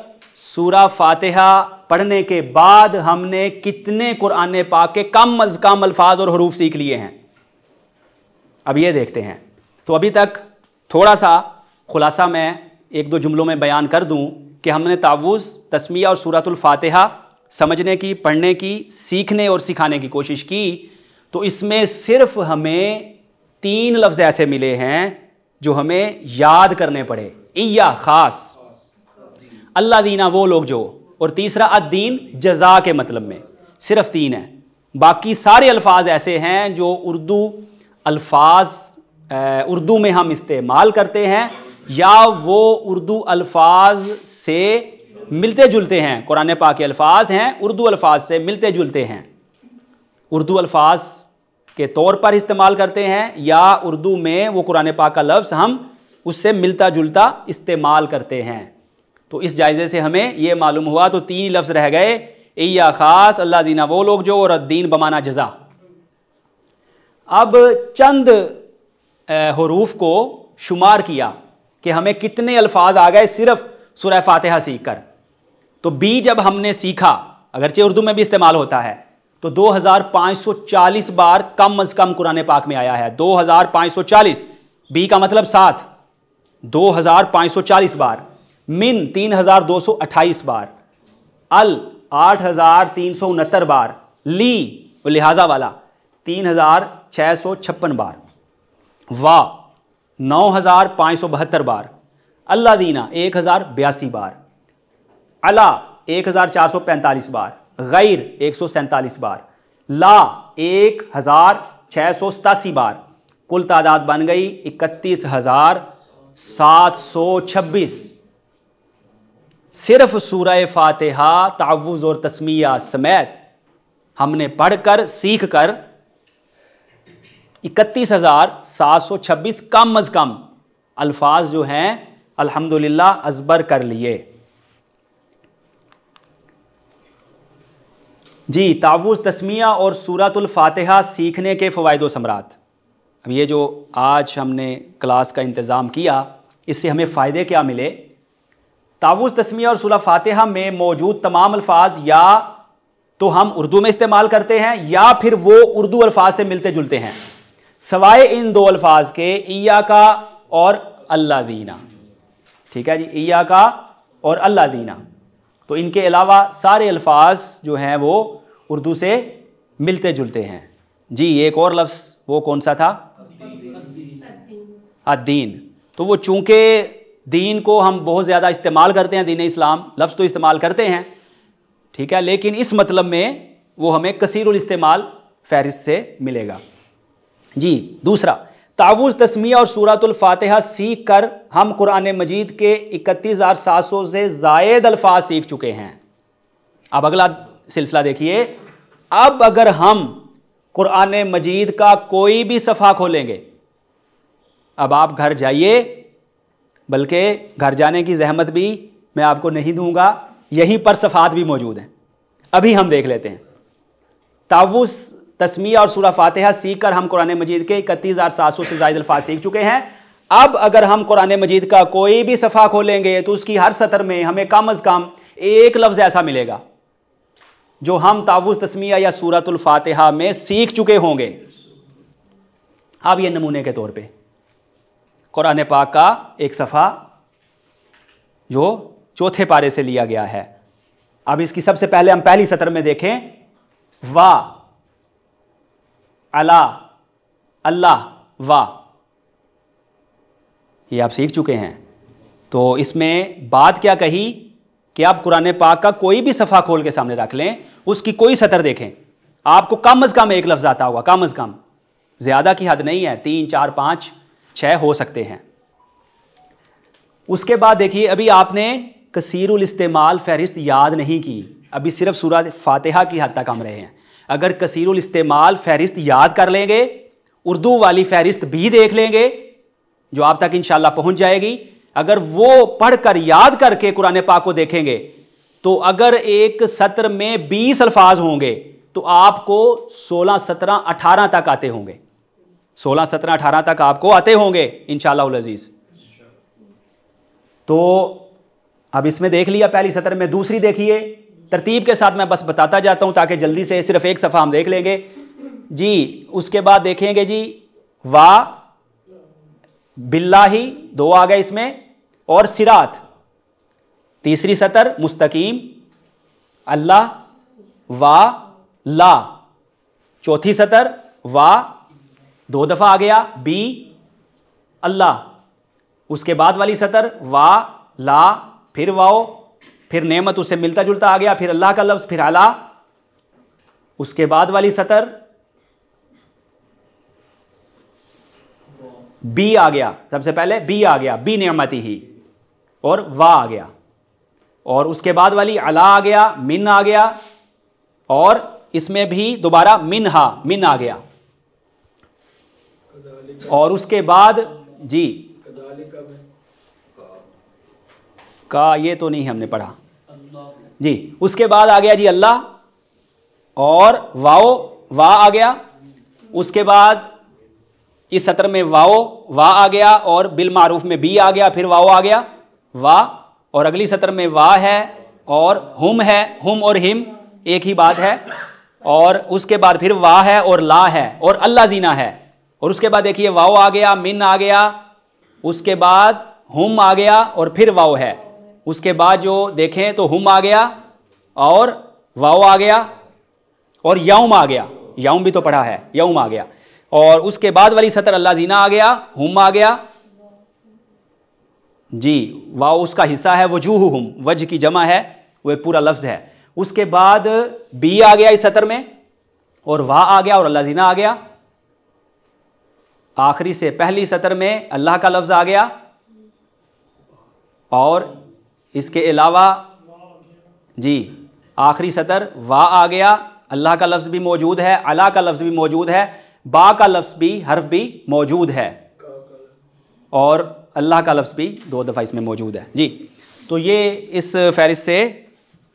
[SPEAKER 1] सूरा फातिहा पढ़ने के बाद हमने कितने कुरान पाक के कम अज़ कम अल्फाज और हरूफ सीख लिए हैं। अब ये देखते हैं। तो अभी तक थोड़ा सा खुलासा मैं एक दो जुमलों में बयान कर दूँ कि हमने तावुज़, तस्मिया और सूरतुल फातिहा समझने की, पढ़ने की, सीखने और सिखाने की कोशिश की तो इसमें सिर्फ़ हमें तीन लफ्ज़ ऐसे मिले हैं जो हमें याद करने पड़े। इया, ख़ास। अल्लाह दीना वो लोग जो। और तीसरा, अद्दीन, जजा के मतलब में। सिर्फ़ तीन है। बाकी सारे अल्फाज ऐसे हैं जो उर्दू अल्फाज उर्दू में हम इस्तेमाल करते हैं। या वो उर्दू अल्फाज से मिलते जुलते हैं। कुरान पाक के अल्फाज हैं, उर्दू अल्फाज से मिलते जुलते हैं। उर्दू अल्फाज के तौर पर इस्तेमाल करते हैं या उर्दू में वो कुरान पाक का लफ्ज़ हम उससे मिलता जुलता इस्तेमाल करते हैं। तो इस जायज़े से हमें ये मालूम हुआ तो तीन लफ्ज़ रह गए या ख़ास, अल्लाह दीना वो लोग जो, और दीन बमाना जजा। अब चंद हरूफ को शुमार किया। कि हमें कितने अल्फाज आ गए सिर्फ़ सुरह फातिहा सीख कर तो बी जब हमने सीखा, अगरचे उर्दू में भी इस्तेमाल होता है तो 2540 बार कम अज कम कुरान पाक में आया है। 2540 बी का मतलब सात। 2540 बार। मिन 3228 बार। अल आठ हज़ार तीन सौ उनहत्तर बार। ली लिहाजा वाला, तीन हज़ार छः सौ छप्पन बार। वाह नौ हज़ार पाँच सौ बहत्तर बार। अल्ला दीना, एक हज़ार बयासी बार। अला, एक हज़ार चार सौ पैंतालीस बार। गैर, एक सौ सैंतालीस बार। ला, एक हज़ार छः सौ सतासी बार। कुल तादाद बन गई इकतीस हज़ार सात सौ छब्बीस। सिर्फ़ सूरह फातिहा, तावुज़ और तस्मिया समेत हमने पढ़कर सीख कर इकतीस हज़ार सात सौ छब्बीस कम अज़ कम। अल्फाज जो हैं, अल्हम्दुलिल्लाह, अजबर कर लिए। जी, तावुज़ तस्मिया और सूरतुल फातिहा सीखने के फ़वाद समरात अब ये जो आज हमने क्लास का इंतज़ाम किया, इससे हमें फ़ायदे क्या मिले? तावुज़ तस्मिया और सुलह फातिहा में मौजूद तमाम अल्फाज या तो हम उर्दू में इस्तेमाल करते हैं, या फिर वो उर्दू अल्फाज से मिलते जुलते हैं। सवाए इन दो अल्फाज के, ईया का और अल्लाह दीना। ठीक है जी? ईया का और अल्लाह दीना। तो इनके अलावा सारे अल्फाज जो हैं वो उर्दू से मिलते जुलते हैं। जी, एक और लफ्ज़, वो कौन सा था? अद्दीन। तो वो चूँकि दीन को हम बहुत ज़्यादा इस्तेमाल करते हैं, दीन इस्लाम, लफ्ज़ तो इस्तेमाल करते हैं। ठीक है? लेकिन इस मतलब में वो हमें कसीरुल इस्तेमाल फहरिस्त से मिलेगा। जी, दूसरा, तावुज़ तस्मिया और सूरतुल फातिहा सीख कर हम कुरान मजीद के इकतीस हज़ार सात सौ से जायद अल्फाज सीख चुके हैं। अब अगला सिलसिला देखिए। अब अगर हम कुरान मजीद का कोई भी सफ़ा खोलेंगे, अब आप घर जाइए, बल्कि घर जाने की जहमत भी मैं आपको नहीं दूँगा, यहीं पर सफ़ात भी मौजूद हैं। अभी हम देख लेते हैं। तावुस तस्मिया और सूरा फातिहा सीख कर हम कुरान मजीद के इकतीस हज़ार सात सौ से जायद अल्फाज सीख चुके हैं। अब अगर हम कुरान मजीद का कोई भी सफ़ा खोलेंगे तो उसकी हर सतर में हमें कम अज़ कम एक लफ्ज़ ऐसा मिलेगा, जो हम तावुस तस्मिया या सूरतुल फातिहा में सीख चुके होंगे। अब ये नमूने के तौर पे कुरान पाक का एक सफ़ा, जो चौथे पारे से लिया गया है। अब इसकी सबसे पहले हम पहली सतर में देखें, वा। अला, अल्लाह वाह ये आप सीख चुके हैं। तो इसमें बात क्या कही कि आप कुरान पाक का कोई भी सफ़ा खोल के सामने रख लें, उसकी कोई सतर देखें। आपको कम अज़ कम एक लफ्ज़ आता होगा, कम अज़ कम। ज़्यादा की हद नहीं है, तीन, चार, पाँच छः हो सकते हैं। उसके बाद देखिए, अभी आपने कसीरुल इस्तेमाल फहरिस्त याद नहीं की। अभी सिर्फ़ सूरज फातिहा की हद तक हम रहे हैं। अगर कसीरुल इस्तेमाल फहरिस्त याद कर लेंगे, उर्दू वाली फहरिस्त भी देख लेंगे, जो आप तक इंशाल्लाह पहुँच जाएगी। अगर वो पढ़कर याद करके कुरान पाक को देखेंगे तो अगर एक सत्र में बीस अल्फाज होंगे तो आपको सोलह, सत्रह, अठारह तक आते होंगे। सोलह, सत्रह, अठारह तक आपको आते होंगे इन अज़ीज़। तो अब इसमें देख लिया पहली सत्र में, दूसरी देखिए। तरतीब के साथ मैं बस बताता जाता हूँ ताकि जल्दी से सिर्फ़ एक सफ़ा हम देख लेंगे। जी, उसके बाद देखेंगे जी, वा, बिल्लाही, दो आ गए इसमें, और सिरात, तीसरी सतर, मुस्तकीम, अल्लाह, वा, ला, चौथी सतर, वा, दो दफ़ा आ गया, बी, अल्लाह, उसके बाद वाली सतर, वा, ला, फिर वाओ फिर नेमत उससे मिलता जुलता आ गया, फिर अल्लाह का लफ्ज़, फिर अला। उसके बाद वाली सतर बी आ गया, सबसे पहले बी आ गया, बी नियमती ही, और वाह आ गया। और उसके बाद वाली अला आ गया, मिन आ गया, और इसमें भी दोबारा मिन हा मिन आ गया। और उसके बाद, जी का ये तो नहीं हमने पढ़ा। जी उसके बाद आ गया जी अल्लाह और वाओ वाह आ गया। उसके बाद इस सत्र में वाओ वाह आ गया और बिल मारूफ में बी आ गया फिर वाओ आ गया। वाह और अगली सत्र में वाह है और हुम है हुम और हिम एक ही बात है। और उसके बाद फिर वाह है और ला है और अल्लाह जीना है। और उसके बाद देखिए वाओ आ गया मिन आ गया उसके बाद हुम आ गया और फिर वाओ है। उसके बाद जो देखें तो हुम आ गया और वाओ आ गया और यौम आ गया। यौम भी तो पढ़ा है, यौम आ गया। और उसके बाद वाली सतर अल्लाह जीना आ गया, हुम आ गया। जी, वाओ उसका हिस्सा है वजूह हुम वज की जमा है, वो एक पूरा लफ्ज़ है। उसके बाद बी आ गया इस सतर में और वाह आ गया और अल्लाह जीना आ गया। आखिरी से पहली सतर में अल्लाह का लफ्ज़ आ गया और इसके अलावा, जी, आखिरी सतर वाह आ गया, अल्लाह का लफ्ज़ भी मौजूद है, अला का लफ्ज़ भी मौजूद है, बा का लफ्ज़ भी, हर्फ भी मौजूद है। और अल्लाह का लफ्ज़ भी दो दफ़ा इसमें मौजूद है। जी तो ये इस फहरिस्त से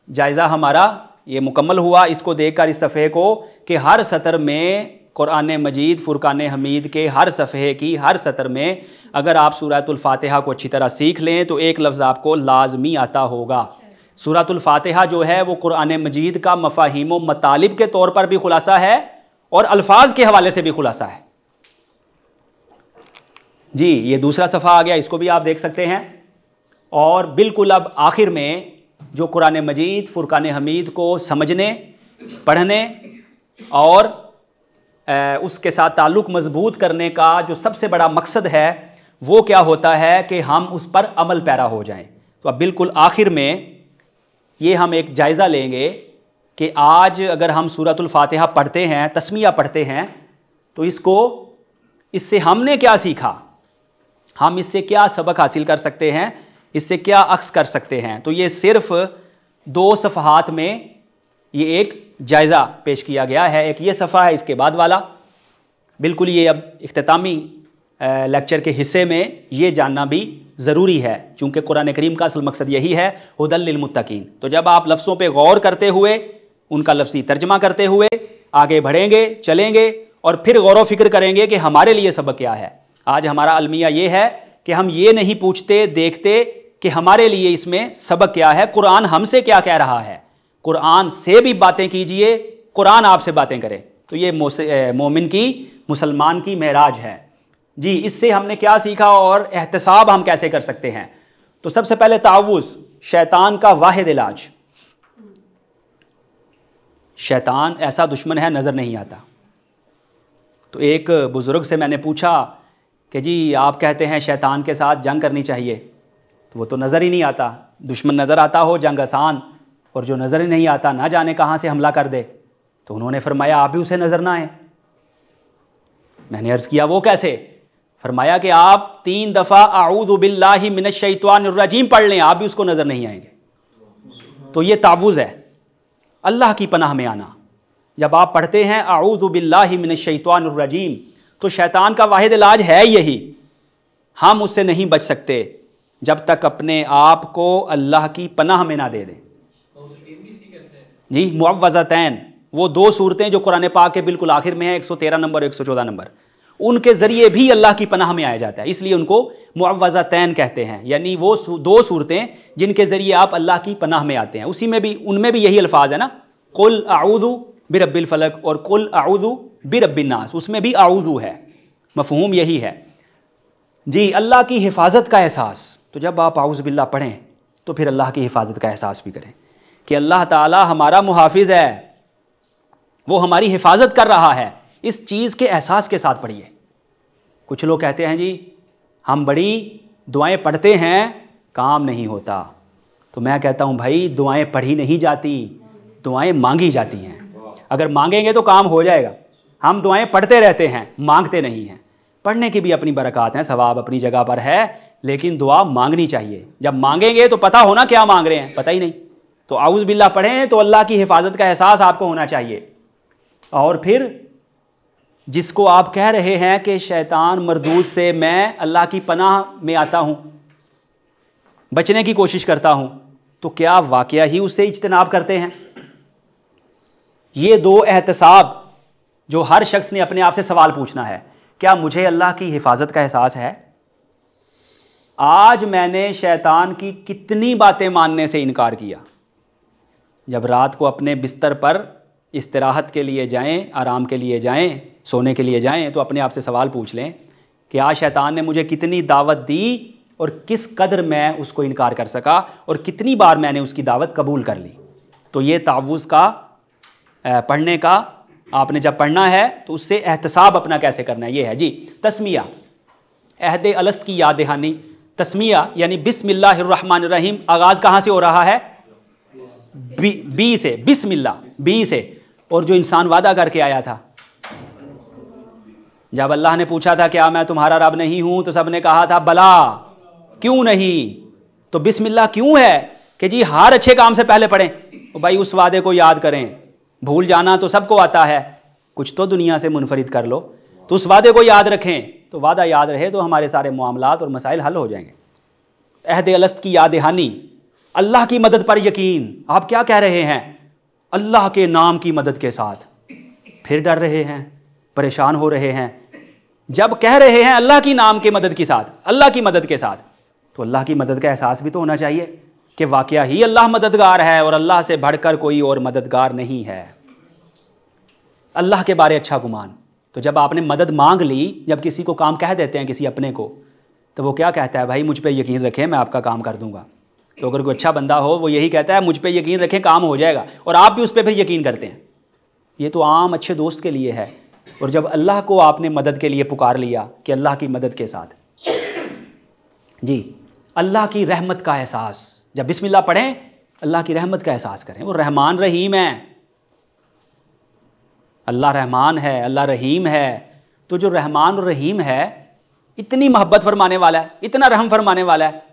[SPEAKER 1] जायज़ा हमारा ये मुकम्मल हुआ। इसको देखकर इस सफ़े को कि हर सतर में कुरान मजीद फ़ुरकान हमीद के हर सफ़े की हर सतर में अगर आप सूरतुल्फ़ातिहा को अच्छी तरह सीख लें तो एक लफ्ज़ आपको लाजमी आता होगा। सूरतुल्फ़ातिहा जो है, वो कुरान मजीद का मफाहिम मतालिब के तौर पर भी खुलासा है और अल्फाज के हवाले से भी खुलासा है। जी, ये दूसरा सफ़ा आ गया, इसको भी आप देख सकते हैं। और बिल्कुल अब आखिर में जो कुरान मजीद फ़ुरकान हमीद को समझने, पढ़ने और उसके साथ ताल्लुक़ मज़बूत करने का जो सबसे बड़ा मकसद है, वो क्या होता है कि हम उस पर अमल पैरा हो जाएँ। तो अब बिल्कुल आखिर में ये हम एक जायज़ा लेंगे कि आज अगर हम सूरतुल्फ़ातिहा पढ़ते हैं, तस्मिया पढ़ते हैं तो इसको, इससे हमने क्या सीखा? हम इससे क्या सबक हासिल कर सकते हैं? इससे क्या अक्स कर सकते हैं? तो ये सिर्फ़ दो सफ़हात में ये एक जायज़ा पेश किया गया है एक ये सफ़ा है इसके बाद वाला। बिल्कुल ये अब अख्तामी लेक्चर के हिस्से में ये जानना भी ज़रूरी है, चूँकि कुरान करीम का असल मकसद यही है हदलमतकीन तो जब आप लफ्ज़ों पर गौर करते हुए, उनका लफ्ज़ी तर्जमा करते हुए आगे बढ़ेंगे, चलेंगे और फिर गौर फ़िक्र करेंगे कि हमारे लिए सबक क्या है। आज हमारा अलमिया ये है कि हम ये नहीं पूछते, देखते कि हमारे लिए इसमें सबक क्या है, कुरान हमसे क्या कह रहा है। कुरान से भी बातें कीजिए, कुरान आपसे बातें करे। तो ये मोमिन की, मुसलमान की महराज है। जी, इससे हमने क्या सीखा और एहतसाब हम कैसे कर सकते हैं? तो सबसे पहले ताउस, शैतान का वाहिद इलाज। शैतान ऐसा दुश्मन है, नज़र नहीं आता। तो एक बुज़ुर्ग से मैंने पूछा कि जी, आप कहते हैं शैतान के साथ जंग करनी चाहिए। तो वो तो नज़र ही नहीं आता। दुश्मन नज़र आता हो, जंग आसान। और जो नज़र नहीं आता, ना जाने कहाँ से हमला कर दे। तो उन्होंने फरमाया, आप भी उसे नज़र ना आए। मैंने अर्ज़ किया, वो कैसे? फरमाया कि आप तीन दफ़ा आऊज़बिल्लाही मिनशैतवानरजीम पढ़ लें, आप भी उसको नज़र नहीं आएँगे। तो ये तावुज़ है। अल्लाह की पनाह में आना। जब आप पढ़ते हैं आऊज़बिल्लाही मिनशैतवानरजीम तो शैतान का वाहिद इलाज है यही। हम उससे नहीं बच सकते, जब तक अपने आप को अल्लाह की पनाह में ना दे दें। जी मुआवज़तैन वो दो सूरतें जो कुरान पाक के बिल्कुल आखिर में है 113 नंबर 114 नंबर। उनके ज़रिए भी अल्लाह की पनाह में आया जाता है, इसलिए उनको मुआवज़तैन कहते हैं। यानी वो दो सूरतें जिनके ज़रिए आप अल्लाह की पनाह में आते हैं। उसी में भी, उनमें भी यही अल्फाज है ना, कुल आऊदू बिरबिल फ़लक और कुल आऊदू बिरबिन्नास उसमें भी आऊदू है। मफहूम यही है। जी, अल्लाह की हिफाजत का एहसास। तो जब आप आउज़बिल्ला पढ़ें तो फिर अल्लाह की हिफाजत का एहसास भी करें। कि अल्लाह ताला हमारा मुहाफिज है। वो हमारी हिफाजत कर रहा है। इस चीज़ के एहसास के साथ पढ़िए। कुछ लोग कहते हैं, जी, हम बड़ी दुआएँ पढ़ते हैं, काम नहीं होता। तो मैं कहता हूँ, भाई, दुआएँ पढ़ी नहीं जाती, दुआएँ मांगी जाती हैं। अगर मांगेंगे तो काम हो जाएगा। हम दुआएँ पढ़ते रहते हैं, मांगते नहीं हैं। पढ़ने की भी अपनी बरकत हैं, सवाब अपनी जगह पर है, लेकिन दुआ मांगनी चाहिए। जब मांगेंगे तो पता होना क्या मांग रहे हैं, पता ही नहीं। तो आउज़ बिल्ला पढ़ें तो अल्लाह की हिफाजत का एहसास आपको होना चाहिए। और फिर जिसको आप कह रहे हैं कि शैतान मरदूद से मैं अल्लाह की पनाह में आता हूँ, बचने की कोशिश करता हूँ तो क्या वाक़ ही उससे इजतनाब करते हैं? ये दो एहतसाब जो हर शख्स ने अपने आप से सवाल पूछना है, क्या मुझे अल्लाह की हिफाजत का एहसास है? आज मैंने शैतान की कितनी बातें मानने से इनकार किया। जब रात को अपने बिस्तर पर इस्तराहत के लिए जाएँ, आराम के लिए जाएँ, सोने के लिए जाएँ तो अपने आप से सवाल पूछ लें कि आज शैतान ने मुझे कितनी दावत दी और किस कदर मैं उसको इनकार कर सका और कितनी बार मैंने उसकी दावत कबूल कर ली? तो ये तावुज़ का पढ़ने का आपने जब पढ़ना है तो उससे एहतसाब अपना कैसे करना है? ये है, जी, तस्मिया। अहद अलस्त की याद दहानी। तस्मिया यानी बिस्मिल्लाहिर्रहमानिर्रहीम। आगाज़ कहाँ से हो रहा है? बी, बी से बिस्मिल्ला बी से। और जो इंसान वादा करके आया था जब अल्लाह ने पूछा था क्या मैं तुम्हारा रब नहीं हूँ? तो सबने कहा था बला क्यों नहीं? तो बिस्मिल्लाह क्यों है कि जी हर अच्छे काम से पहले पढ़ें। तो भाई उस वादे को याद करें। भूल जाना तो सबको आता है। कुछ तो दुनिया से मुनफरिद कर लो। तो उस वादे को याद रखें। तो वादा याद रहे तो हमारे सारे मामला और मसाइल हल हो जाएँगे। अहद अलस्त की याद दहानी अल्लाह की मदद पर यकीन। आप क्या कह रहे हैं? अल्लाह के नाम की मदद के साथ। फिर डर रहे हैं, परेशान हो रहे हैं। जब कह रहे हैं अल्लाह की नाम के मदद के साथ, अल्लाह की मदद के साथ तो अल्लाह की मदद का एहसास भी तो होना चाहिए कि वाक़ ही अल्लाह मददगार है और अल्लाह से बढ़कर कोई और मददगार नहीं है। अल्लाह के बारे अच्छा गुमान। तो जब आपने मदद मांग ली, जब किसी को काम कह देते हैं किसी अपने को तो वो क्या कहता है, भाई, मुझ पर यकीन रखें, मैं आपका काम कर दूँगा। तो अगर कोई अच्छा बंदा हो, वो यही कहता है, मुझ पर यकीन रखें, काम हो जाएगा। और आप भी उस पर फिर यकीन करते हैं। ये तो आम अच्छे दोस्त के लिए है। और जब अल्लाह को आपने मदद के लिए पुकार लिया कि अल्लाह की मदद के साथ। जी, अल्लाह की रहमत का एहसास। जब बिस्मिल्लाह पढ़ें, अल्लाह की रहमत का एहसास करें। वो रहमान रहीम है। अल्लाह रहमान है, अल्लाह रहीम है। तो जो रहमान और रहीम है, इतनी मोहब्बत फरमाने वाला है, इतना रहम फरमाने वाला है।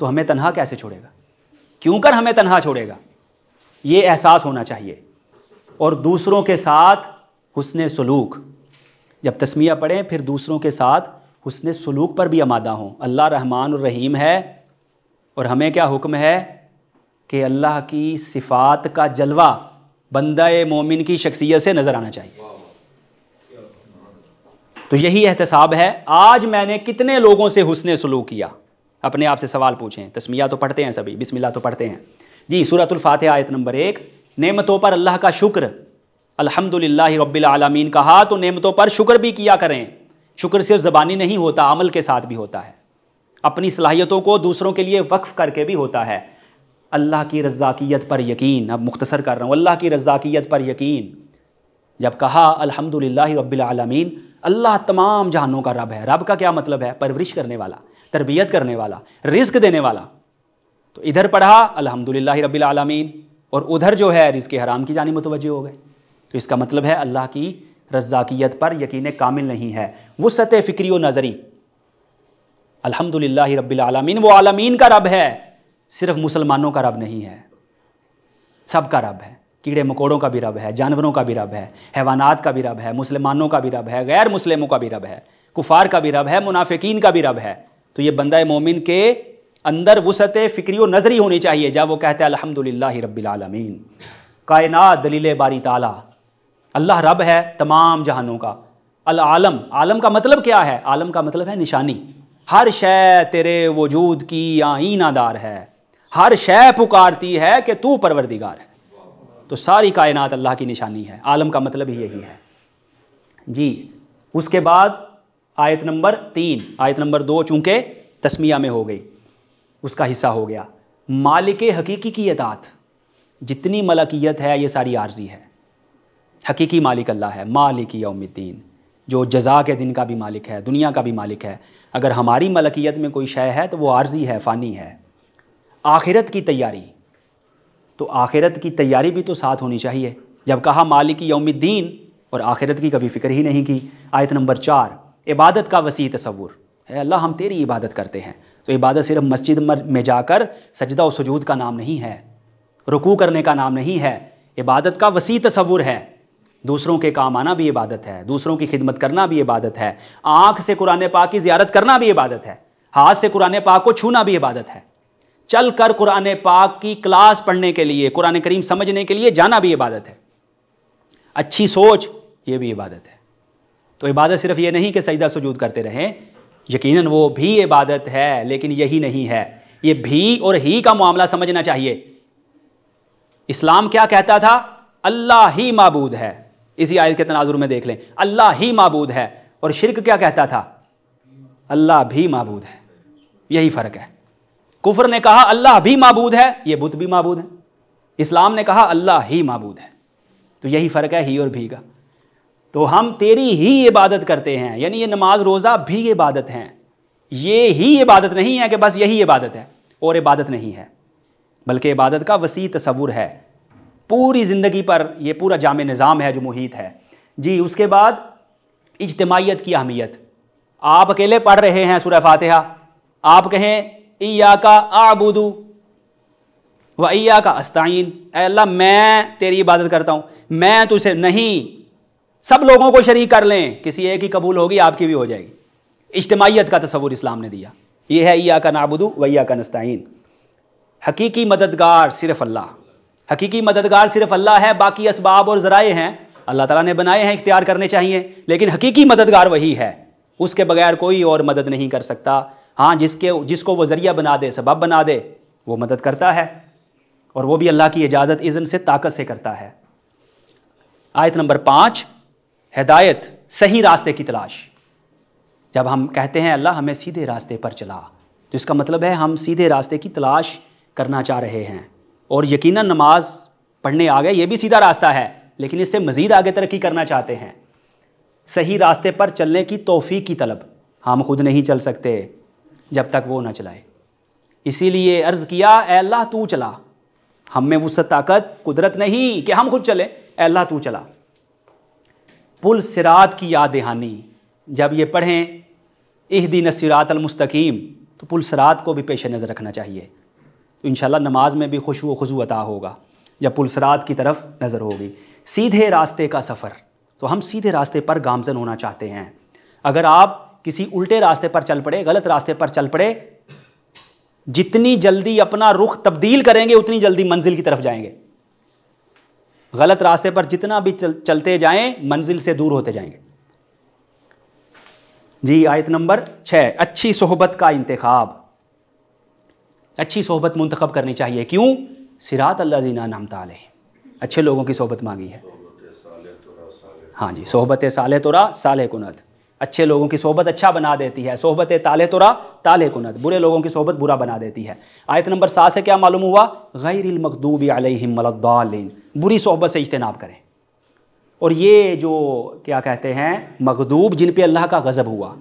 [SPEAKER 1] तो हमें तनहा कैसे छोड़ेगा? क्यों कर हमें तनहा छोड़ेगा? ये एहसास होना चाहिए। और दूसरों के साथ हुसन सलूक। जब तस्मिया पढ़ें, फिर दूसरों के साथ हुसन सलूक पर भी आमादा हों। अल्लाह रहमान और रहीम है और हमें क्या हुक्म है? कि अल्लाह की सिफ़ात का जलवा बंदा मोमिन की शख्सियत से नज़र आना चाहिए। तो यही एहतसाब है, आज मैंने कितने लोगों से हुसन सलूक किया? अपने आप से सवाल पूछें। तस्मिया तो पढ़ते हैं सभी, बिस्मिल्लाह तो पढ़ते हैं। जी सूरतुल्फ़ात आयत नंबर एक। नेमतों पर अल्लाह का शुक्र। अल्हम्दुलिल्लाह रब्बिल आलमीन कहा तो नेमतों पर शुक्र भी किया करें। शुक्र सिर्फ़ ज़बानी नहीं होता, अमल के साथ भी होता है। अपनी सलाहियतों को दूसरों के लिए वक्फ करके भी होता है। अल्लाह की रज़ाकियत पर यकीन। अब मुख्तसर कर रहा हूँ। अल्लाह की रज़ाकियत पर यकीन। जब कहा, अल्हम्दुलिल्लाह रब्बिल आलमीन अल्लाह तमाम जहानों का रब है। रब का क्या मतलब है? परवरिश करने वाला, तरबियत करने वाला रिस्क देने वाला। तो इधर पढ़ा, अल्हम्दुलिल्लाह रब्बिल आलमीन, और उधर जो है रिस्क हराम की जानी मुतवजह हो गए। तो इसका मतलब है, अल्लाह की रज़ाकियत पर यकीन कामिल नहीं है। वो वसत फ़िक्री व नज़री। अल्हम्दुलिल्लाह रब्बिल आलमीन, वो आलमीन का रब है। सिर्फ़ मुसलमानों का रब नहीं है। सब का रब है। कीड़े मकोड़ों का भी रब है, जानवरों का भी रब है, हैवानात का भी रब है, मुसलमानों का भी रब है गैर मुस्लिमों का भी रब है, कुफार का भी रब है, मुनाफिकीन का भी रब है। तो ये बंदा मोमिन के अंदर वसत फ़िक्री व नज़री होनी चाहिए जब वो कहते हैं अलहमदिल्ला रबालमीन कायनात, दलील बारी ताला। अल्लाह रब है तमाम जहानों का। अल आलम आलम का मतलब क्या है? आलम का मतलब है निशानी। हर शय तेरे वजूद की आईनादार है। हर शय पुकारती है कि तू परवरदिगार है। तो सारी कायनात अल्लाह की निशानी है। आलम का मतलब ही यही है। जी, उसके बाद आयत नंबर तीन, आयत नंबर दो चूँकि तस्मिया में हो गई, उसका हिस्सा हो गया। मालिक हकीकी की अतात जितनी मलकियत है, ये सारी आर्जी है। हकीकी मालिक अल्लाह है, मालिक यौमुद्दीन, जो जजा के दिन का भी मालिक है, दुनिया का भी मालिक है। अगर हमारी मलकियत में कोई शय है तो वो आर्जी है, फ़ानी है। आखिरत की तैयारी तो आखिरत की तैयारी भी तो साथ होनी चाहिए। जब कहा मालिक यौमुद्दीन, और आखिरत की कभी फ़िक्र ही नहीं की। आयत नंबर चार, इबादत का वसी तस्वुर। है अल्लाह, हम तेरी इबादत करते हैं। तो इबादत सिर्फ़ मस्जिद में जाकर सजदा और सजूद का नाम नहीं है। रुकू करने का नाम नहीं है। इबादत का वसी तस्वुर है। दूसरों के काम आना भी इबादत है। दूसरों की खिदमत करना भी इबादत है। आँख से कुरान पाक की ज़्यारत करना भी इबादत है। हाथ से कुरान पाक को छूना भी इबादत है। चल कर कुरान पाक की क्लास पढ़ने के लिए, कुरान करीम समझने के लिए जाना भी इबादत है। अच्छी सोच, ये भी इबादत है। तो इबादत सिर्फ़ ये नहीं कि सजदा सजूद करते रहें, यकीनन वो भी इबादत है, लेकिन यही नहीं है। ये भी और ही का मामला समझना चाहिए। इस्लाम क्या कहता था? अल्लाह ही मबूद है। इसी आयत के तनाजुर में देख लें। अल्लाह ही मबूद है। और शिरक क्या कहता था? अल्लाह भी मबूद है। यही फ़र्क है। कुफर ने कहा, अल्लाह भी मबूद है। ये बुत भी मबूद है। इस्लाम ने कहा, अल्लाह ही मबूद है। तो यही फ़र्क है, ही और भी का। तो हम तेरी ही इबादत करते हैं, यानी ये नमाज़, रोज़ा भी इबादत हैं। ये ही इबादत नहीं है कि बस यही इबादत है, और इबादत नहीं है, बल्कि इबादत का वसी तस्वुर है। पूरी ज़िंदगी पर यह पूरा जाम निज़ाम है जो मुहित है। जी, उसके बाद इजतमाहीत की अहमियत। आप अकेले पढ़ रहे हैं सुरह फातहा। आप कहें ईया का आबुदू व ईया का अस्ताइन अल्लाह, मैं तेरी इबादत करता हूँ, मैं तुझसे नहीं। सब लोगों को शरीक कर लें, किसी एक ही कबूल होगी, आपकी भी हो जाएगी। इज्तमाहीत का तस्वुर इस्लाम ने दिया। यह है ईया का नाबुदू वैया का नस्ताइन हकीकी मददगार सिर्फ़ अल्लाह। हकीकी मददगार सिर्फ़ अल्लाह है, बाकी इसबाब और ज़राए हैं। अल्लाह ताला ने बनाए हैं, इख्तियार करने चाहिए, लेकिन हकीकी मददगार वही है। उसके बगैर कोई और मदद नहीं कर सकता। हाँ जिसके, जिसको वो ज़रिया बना दे, सबब बना दे, वो मदद करता है और वो भी अल्लाह की इजाज़त इज़न से ताकत से करता है। आयत नंबर पाँच, हदायत, सही रास्ते की तलाश। जब हम कहते हैं, अल्लाह हमें सीधे रास्ते पर चला तो इसका मतलब है हम सीधे रास्ते की तलाश करना चाह रहे हैं। और यकीन नमाज़ पढ़ने आ गए ये भी सीधा रास्ता है, लेकिन इससे मज़ीद आगे तरक्की करना चाहते हैं। सही रास्ते पर चलने की तोफ़ी की तलब, हम खुद नहीं चल सकते। जब तक वो ना चलाए। इसीलिए अर्ज़ किया अल्लाह, तू चला। हम में वसत ताकत, कुदरत नहीं कि हम खुद चले। अल्लाह, तू चला। पुल सिरात की याद दहानी। जब ये पढ़ें इह दिन सिरात अलमुस्तकीम तो पुल सिरात को भी पेश नज़र रखना चाहिए। तो इन नमाज़ में भी खुशबू खुशबू अता होगा, जब पुल सिरात की तरफ़ नज़र होगी। सीधे रास्ते का सफ़र। तो हम सीधे रास्ते पर गामजन होना चाहते हैं। अगर आप किसी उल्टे रास्ते पर चल पड़े गलत रास्ते पर चल पड़े जितनी जल्दी अपना रुख तब्दील करेंगे उतनी जल्दी मंजिल की तरफ़ जाएँगे। गलत रास्ते पर जितना भी चल, चलते जाएँ मंजिल से दूर होते जाएँगे। जी आयत नंबर छः अच्छी सोहबत का इंतखब। अच्छी सोहबत मुंतखब करनी चाहिए क्यों? सिरात अल्लाह जीना नाम ताले अच्छे लोगों की सोहबत मांगी है। हाँ जी सोहबत साले तोरा साले कुनत। अच्छे लोगों की सोहबत अच्छा बना देती है। सोहबत ताले तोरा, ताले कुनत। बुरे लोगों की सोहबत बुरा बना देती है। आयत नंबर सात से क्या मालूम हुआ? गैर मकदूब अलैहिमलद्दालिन बुरी सोहबत से इज्तनाब करें। और ये जो, क्या कहते हैं मखदूब जिन पे अल्लाह का गज़ब हुआ,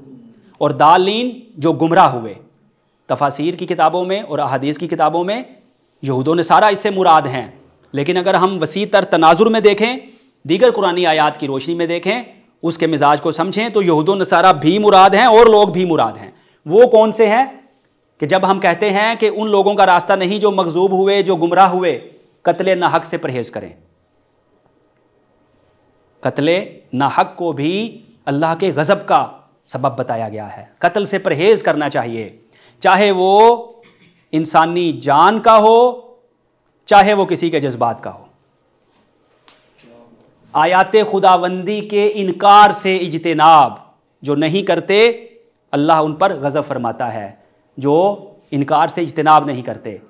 [SPEAKER 1] और दालीन जो गुमराह हुए, तफासिर की किताबों में और अहदीस की किताबों में, यहूदों ने सारा इससे मुराद हैं। लेकिन अगर हम वसी तर तनाजुर में देखें, दीगर कुरानी आयात की रोशनी में देखें उसके मिजाज को समझें तो यहूद नसारा भी मुराद हैं और लोग भी मुराद हैं। वो कौन से हैं? कि जब हम कहते हैं कि उन लोगों का रास्ता नहीं जो मकजूब हुए, जो गुमराह हुए, कत्ल नाहक से परहेज करें। कत्ल नाहक को भी अल्लाह के गज़ब का सबब बताया गया है। कत्ल से परहेज करना चाहिए। चाहे वो इंसानी जान का हो, चाहे वो किसी के जज्बात का हो। आयात खुदाबंदी के इनकार से इजतनाब, जो नहीं करते, अल्लाह उन पर गज़ब फरमाता है, जो इनकार से इजतनाब नहीं करते।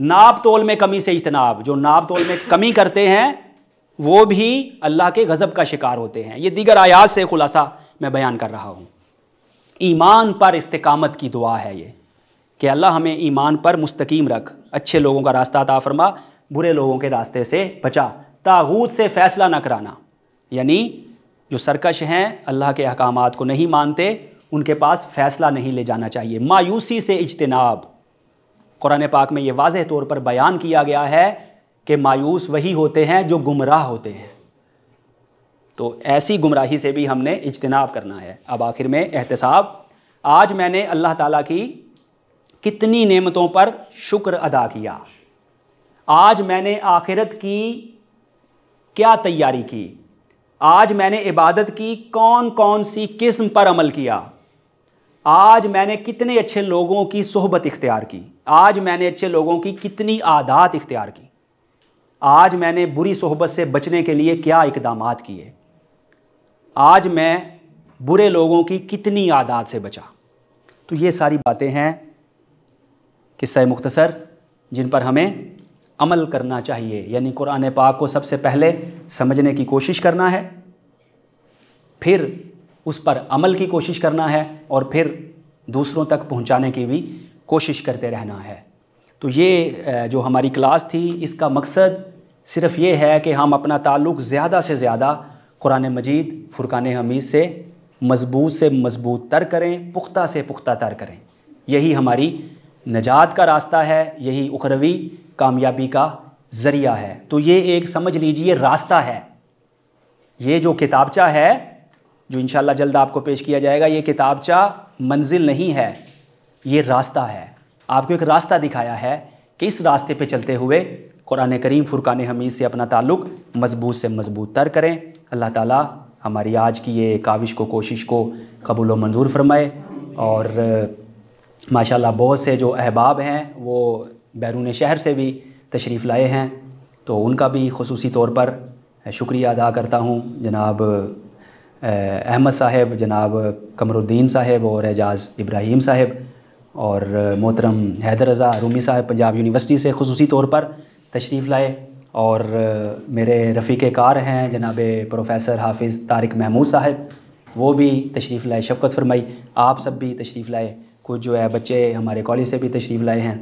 [SPEAKER 1] नाप तोल में कमी से इजतनाब, जो नाप तोल में कमी करते हैं, वो भी अल्लाह के गज़ब का शिकार होते हैं। ये दीगर आयात से खुलासा मैं बयान कर रहा हूँ। ईमान पर इस्तकामत की दुआ है ये, कि अल्लाह हमें ईमान पर मुस्तकीम रख, अच्छे लोगों का रास्ता अता फरमा, बुरे लोगों के रास्ते से बचा। तागूत से फ़ैसला न कराना। यानी, जो सरकश हैं, अल्लाह के अहकाम को नहीं मानते, उनके पास फ़ैसला नहीं ले जाना चाहिए। मायूसी से इजतनाब। कुरान पाक में ये वाज तौर पर बयान किया गया है कि मायूस वही होते हैं जो गुमराह होते हैं। तो ऐसी गुमराही से भी हमने इजतनाब करना है। अब आखिर में एहतसाब। आज मैंने अल्लाह ताला की कितनी नेमतों पर शुक्र अदा किया। आज मैंने आखिरत की क्या तैयारी की? आज मैंने इबादत की कौन कौन सी किस्म पर अमल किया? आज मैंने कितने अच्छे लोगों की सोहबत इख्तियार की? आज मैंने अच्छे लोगों की कितनी आदात इख्तियार की? आज मैंने बुरी सोहबत से बचने के लिए क्या इकदाम किए? आज मैं बुरे लोगों की कितनी आदात से बचा? तो ये सारी बातें हैं किस्सा मुख्तसर, जिन पर हमें अमल करना चाहिए। यानी कुरान पाक को सबसे पहले समझने की कोशिश करना है, फिर उस पर अमल की कोशिश करना है और फिर दूसरों तक पहुँचाने की भी कोशिश करते रहना है। तो ये जो हमारी क्लास थी, इसका मकसद सिर्फ़ ये है कि हम अपना ताल्लुक़ ज़्यादा से ज़्यादा कुरान मजीद, फ़ुरक़ान हमीद से मज़बूत से मज़बूत तर करें, पुख्ता से पुख्ता तर करें। यही हमारी नजात का रास्ता है, यही उखरवी कामयाबी का ज़रिया है। तो ये एक, समझ लीजिए, रास्ता है। ये जो किताबचा है, जो इन जल्द आपको पेश किया जाएगा, ये किताबचा मंजिल नहीं है। ये रास्ता है। आपको एक रास्ता दिखाया है कि इस रास्ते पे चलते हुए कुरान करीम फ़ुरक़ान हमीद से अपना ताल्लुक़ मज़बूत से मज़बूत तर करें। अल्लाह ताला हमारी आज की ये काविश को, कोशिश को कबूल व मंजूर फरमाए और माशाल्लाह बहुत से जो अहबाब हैं, वो बैरून शहर से भी तशरीफ़ लाए हैं। तो उनका भी खसूस तौर पर शुक्रिया अदा करता हूँ, जनाब अहमद साहब, जनाब कमरुद्दीन साहब और एजाज़ इब्राहीम साहब और मोहतरम हैदर रज़ा रूमी साहब पंजाब यूनिवर्सिटी से खसूस तौर पर तशरीफ़ लाए और मेरे रफ़ीक कार हैं, जनाब प्रोफेसर हाफिज़ तारिक महमूद साहब, वो भी तशरीफ़ लाए, शफ़क़त फरमाई, आप सब भी तशरीफ़ लाए, कुछ जो है बच्चे हमारे कॉलेज से भी तशरीफ़ लाए हैं।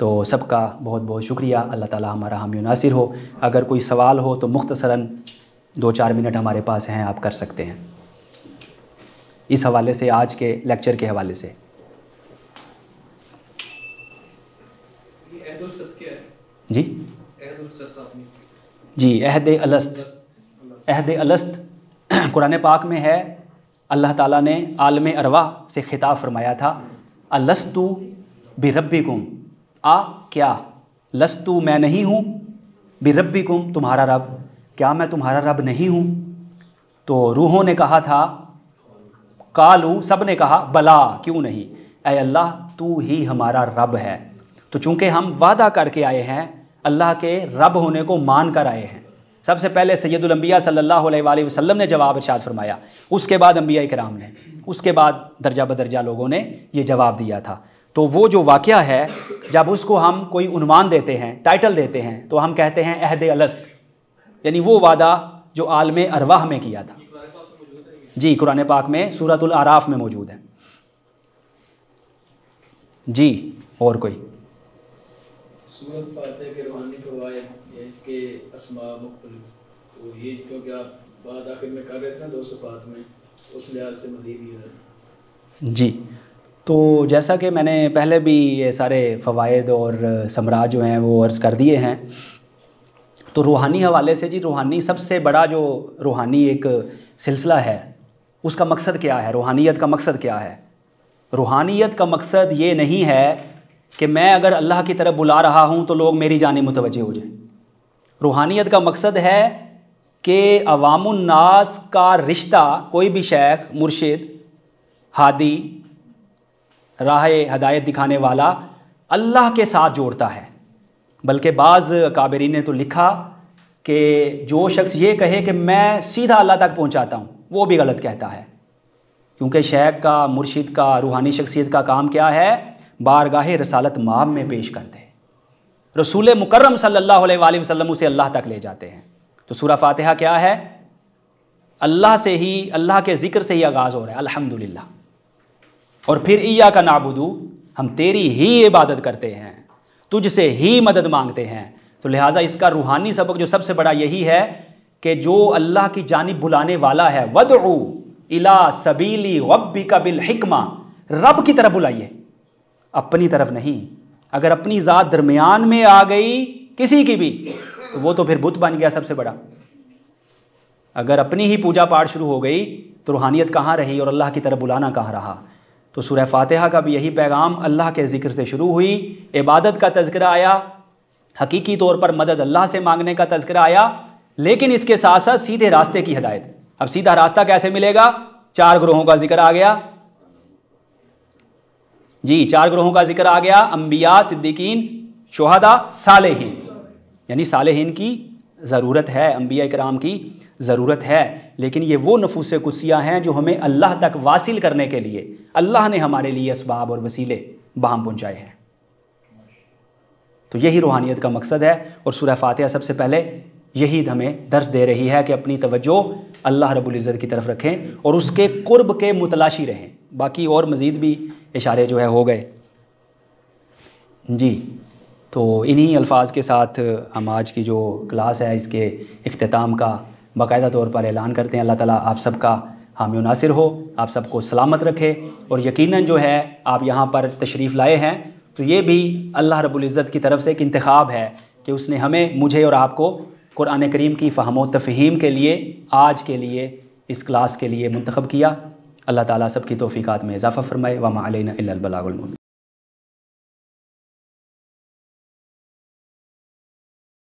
[SPEAKER 1] तो सबका बहुत बहुत शुक्रिया। अल्लाह ताला हमारा हामी नासिर हो। अगर कोई सवाल हो तो मुख्तसरा दो चार मिनट हमारे पास हैं आप कर सकते हैं। इस हवाले से आज के लेक्चर के हवाले से। जी? जी अहद अलस्त। अहद अलस्त कुरान पाक में है। अल्लाह ताला ने आलम अरवा से ख़िताब फरमाया था। अलस्तु बिरबिकुम आ क्या? लस्तु मैं नहीं हूँ? बिरबिकुम तुम्हारा रब। क्या मैं तुम्हारा रब नहीं हूँ? तो रूहों ने कहा था, कालू सबने कहा, बला, क्यों नहीं? अय अल्लाह, तू ही हमारा रब है। तो चूँकि हम वादा करके आए हैं, अल्लाह के रब होने को मान कर आए हैं। सबसे पहले सैदुलम्बिया सल्लल्लाहु अलैहि वसल्लम ने जवाब इरशाद फरमाया। उसके बाद अम्बिया कराम ने। उसके बाद दर्जा बदर्जा लोगों ने ये जवाब दिया था। तो वो जो वाक़ है जब उसको हम कोई उनवान देते हैं टाइटल देते हैं तो हम कहते हैं अहद अलस्त। यानी वो वादा जो आलम अरवाह में किया था। जी कुरान पाक में सूरतुल आराफ में मौजूद है। जी और कोई। तो जी तो जैसा कि मैंने पहले भी ये सारे फ़वाद और समराज जो हैं वो अर्ज़ कर दिए हैं तो रूहानी हवाले से जी, रूहानी सबसे बड़ा जो रूहानी एक सिलसिला है, उसका मकसद क्या है? रूहानियत का मकसद क्या है? रूहानियत का मकसद ये नहीं है कि मैं अगर अल्लाह की तरफ़ बुला रहा हूँ तो लोग मेरी जानी मुतवजह हो जाए। रूहानियत का मकसद है कि अवामनास का रिश्ता, कोई भी शेख, मुर्शिद, हादी राह हदायत दिखाने वाला अल्लाह के साथ जोड़ता है। बल्कि बाज़ काबरी ने तो लिखा कि जो शख्स ये कहे कि मैं सीधा अल्लाह तक पहुँचाता हूँ, वो भी गलत कहता है। क्योंकि शेख का, मुर्शिद का, रूहानी शख्सियत का काम क्या है? बारगाह रसालत माम में पेश करते हैं। रसूल मुकर्रम सल्लल्लाहु अलैहि वसल्लम उसे अल्लाह तक ले जाते हैं। तो सूरा फातिहा क्या है? अल्लाह से ही, अल्लाह के ज़िक्र से ही आगाज़ हो रहा है, अल्हम्दुलिल्लाह। और फिर ईया का नाबुदू, हम तेरी ही इबादत करते हैं, तुझसे ही मदद मांगते हैं। तो लिहाजा इसका रूहानी सबक जो सबसे बड़ा यही है कि जो अल्लाह की जानब बुलाने वाला है वद इला सबीली वब्बी का बिल हिकमा, रब की तरफ़ बुलाइए। अपनी तरफ़ नहीं। अगर अपनी ज़ात दरमियान में आ गई किसी की भी तो वो तो फिर बुत बन गया सबसे बड़ा। अगर अपनी ही पूजा पाठ शुरू हो गई तो रूहानियत कहाँ रही और अल्लाह की तरफ़ बुलाना कहाँ रहा? तो सूर्य फातिहा का भी यही पैगाम अल्लाह के ज़िक्र से शुरू हुई। इबादत का तस्करा आया, हकीकी तौर पर मदद अल्लाह से मांगने का तस्करा आया, लेकिन इसके साथ साथ सीधे रास्ते की हदायत। अब सीधा रास्ता कैसे मिलेगा? चार ग्रोहों का ज़िक्र आ गया। जी, चार ग्रोहों का ज़िक्र आ गया अम्बिया सिद्दीकीन, शोहदा, सालेहीन। यानी सालेहीन की ज़रूरत है अम्बिया कराम की ज़रूरत है। लेकिन ये वो नफूस कुसियाँ हैं जो हमें अल्लाह तक वासिल करने के लिए, अल्लाह ने हमारे लिए इसबाब और वसीले बहम पहुँचाए हैं। तो यही रूहानियत का मकसद है और सूरह फातिहा सबसे पहले यही हमें दर्ज दे रही है कि अपनी तवज्जो अल्लाह रबुल्ज़त की तरफ़ रखें और उसके कुर्ब के मुतलाशी रहें। बाकी और मज़ीद भी इशारे जो है हो गए। जी। तो इन्हीं अल्फाज के साथ हम आज की जो क्लास है, इसके अख्ताम का बाकायदा तौर पर ऐलान करते हैं। अल्लाह ताला आप सबका हामी नासिर हो, आप सबको सलामत रखे। और यकीनन जो है, आप यहाँ पर तशरीफ़ लाए हैं। तो ये भी अल्लाह रबुल्ज़त की तरफ़ से एक इंतखब है कि उसने हमें, मुझे और आपको कुरान करीम की फ़हम तफ़हीम के लिए, आज के लिए, इस क्लास के लिए मंतखब किया। अल्लाह ताला सब की तोफ़ीक़ात में इजाफ़ा फ़रमाए। व मालबलागुलमबिन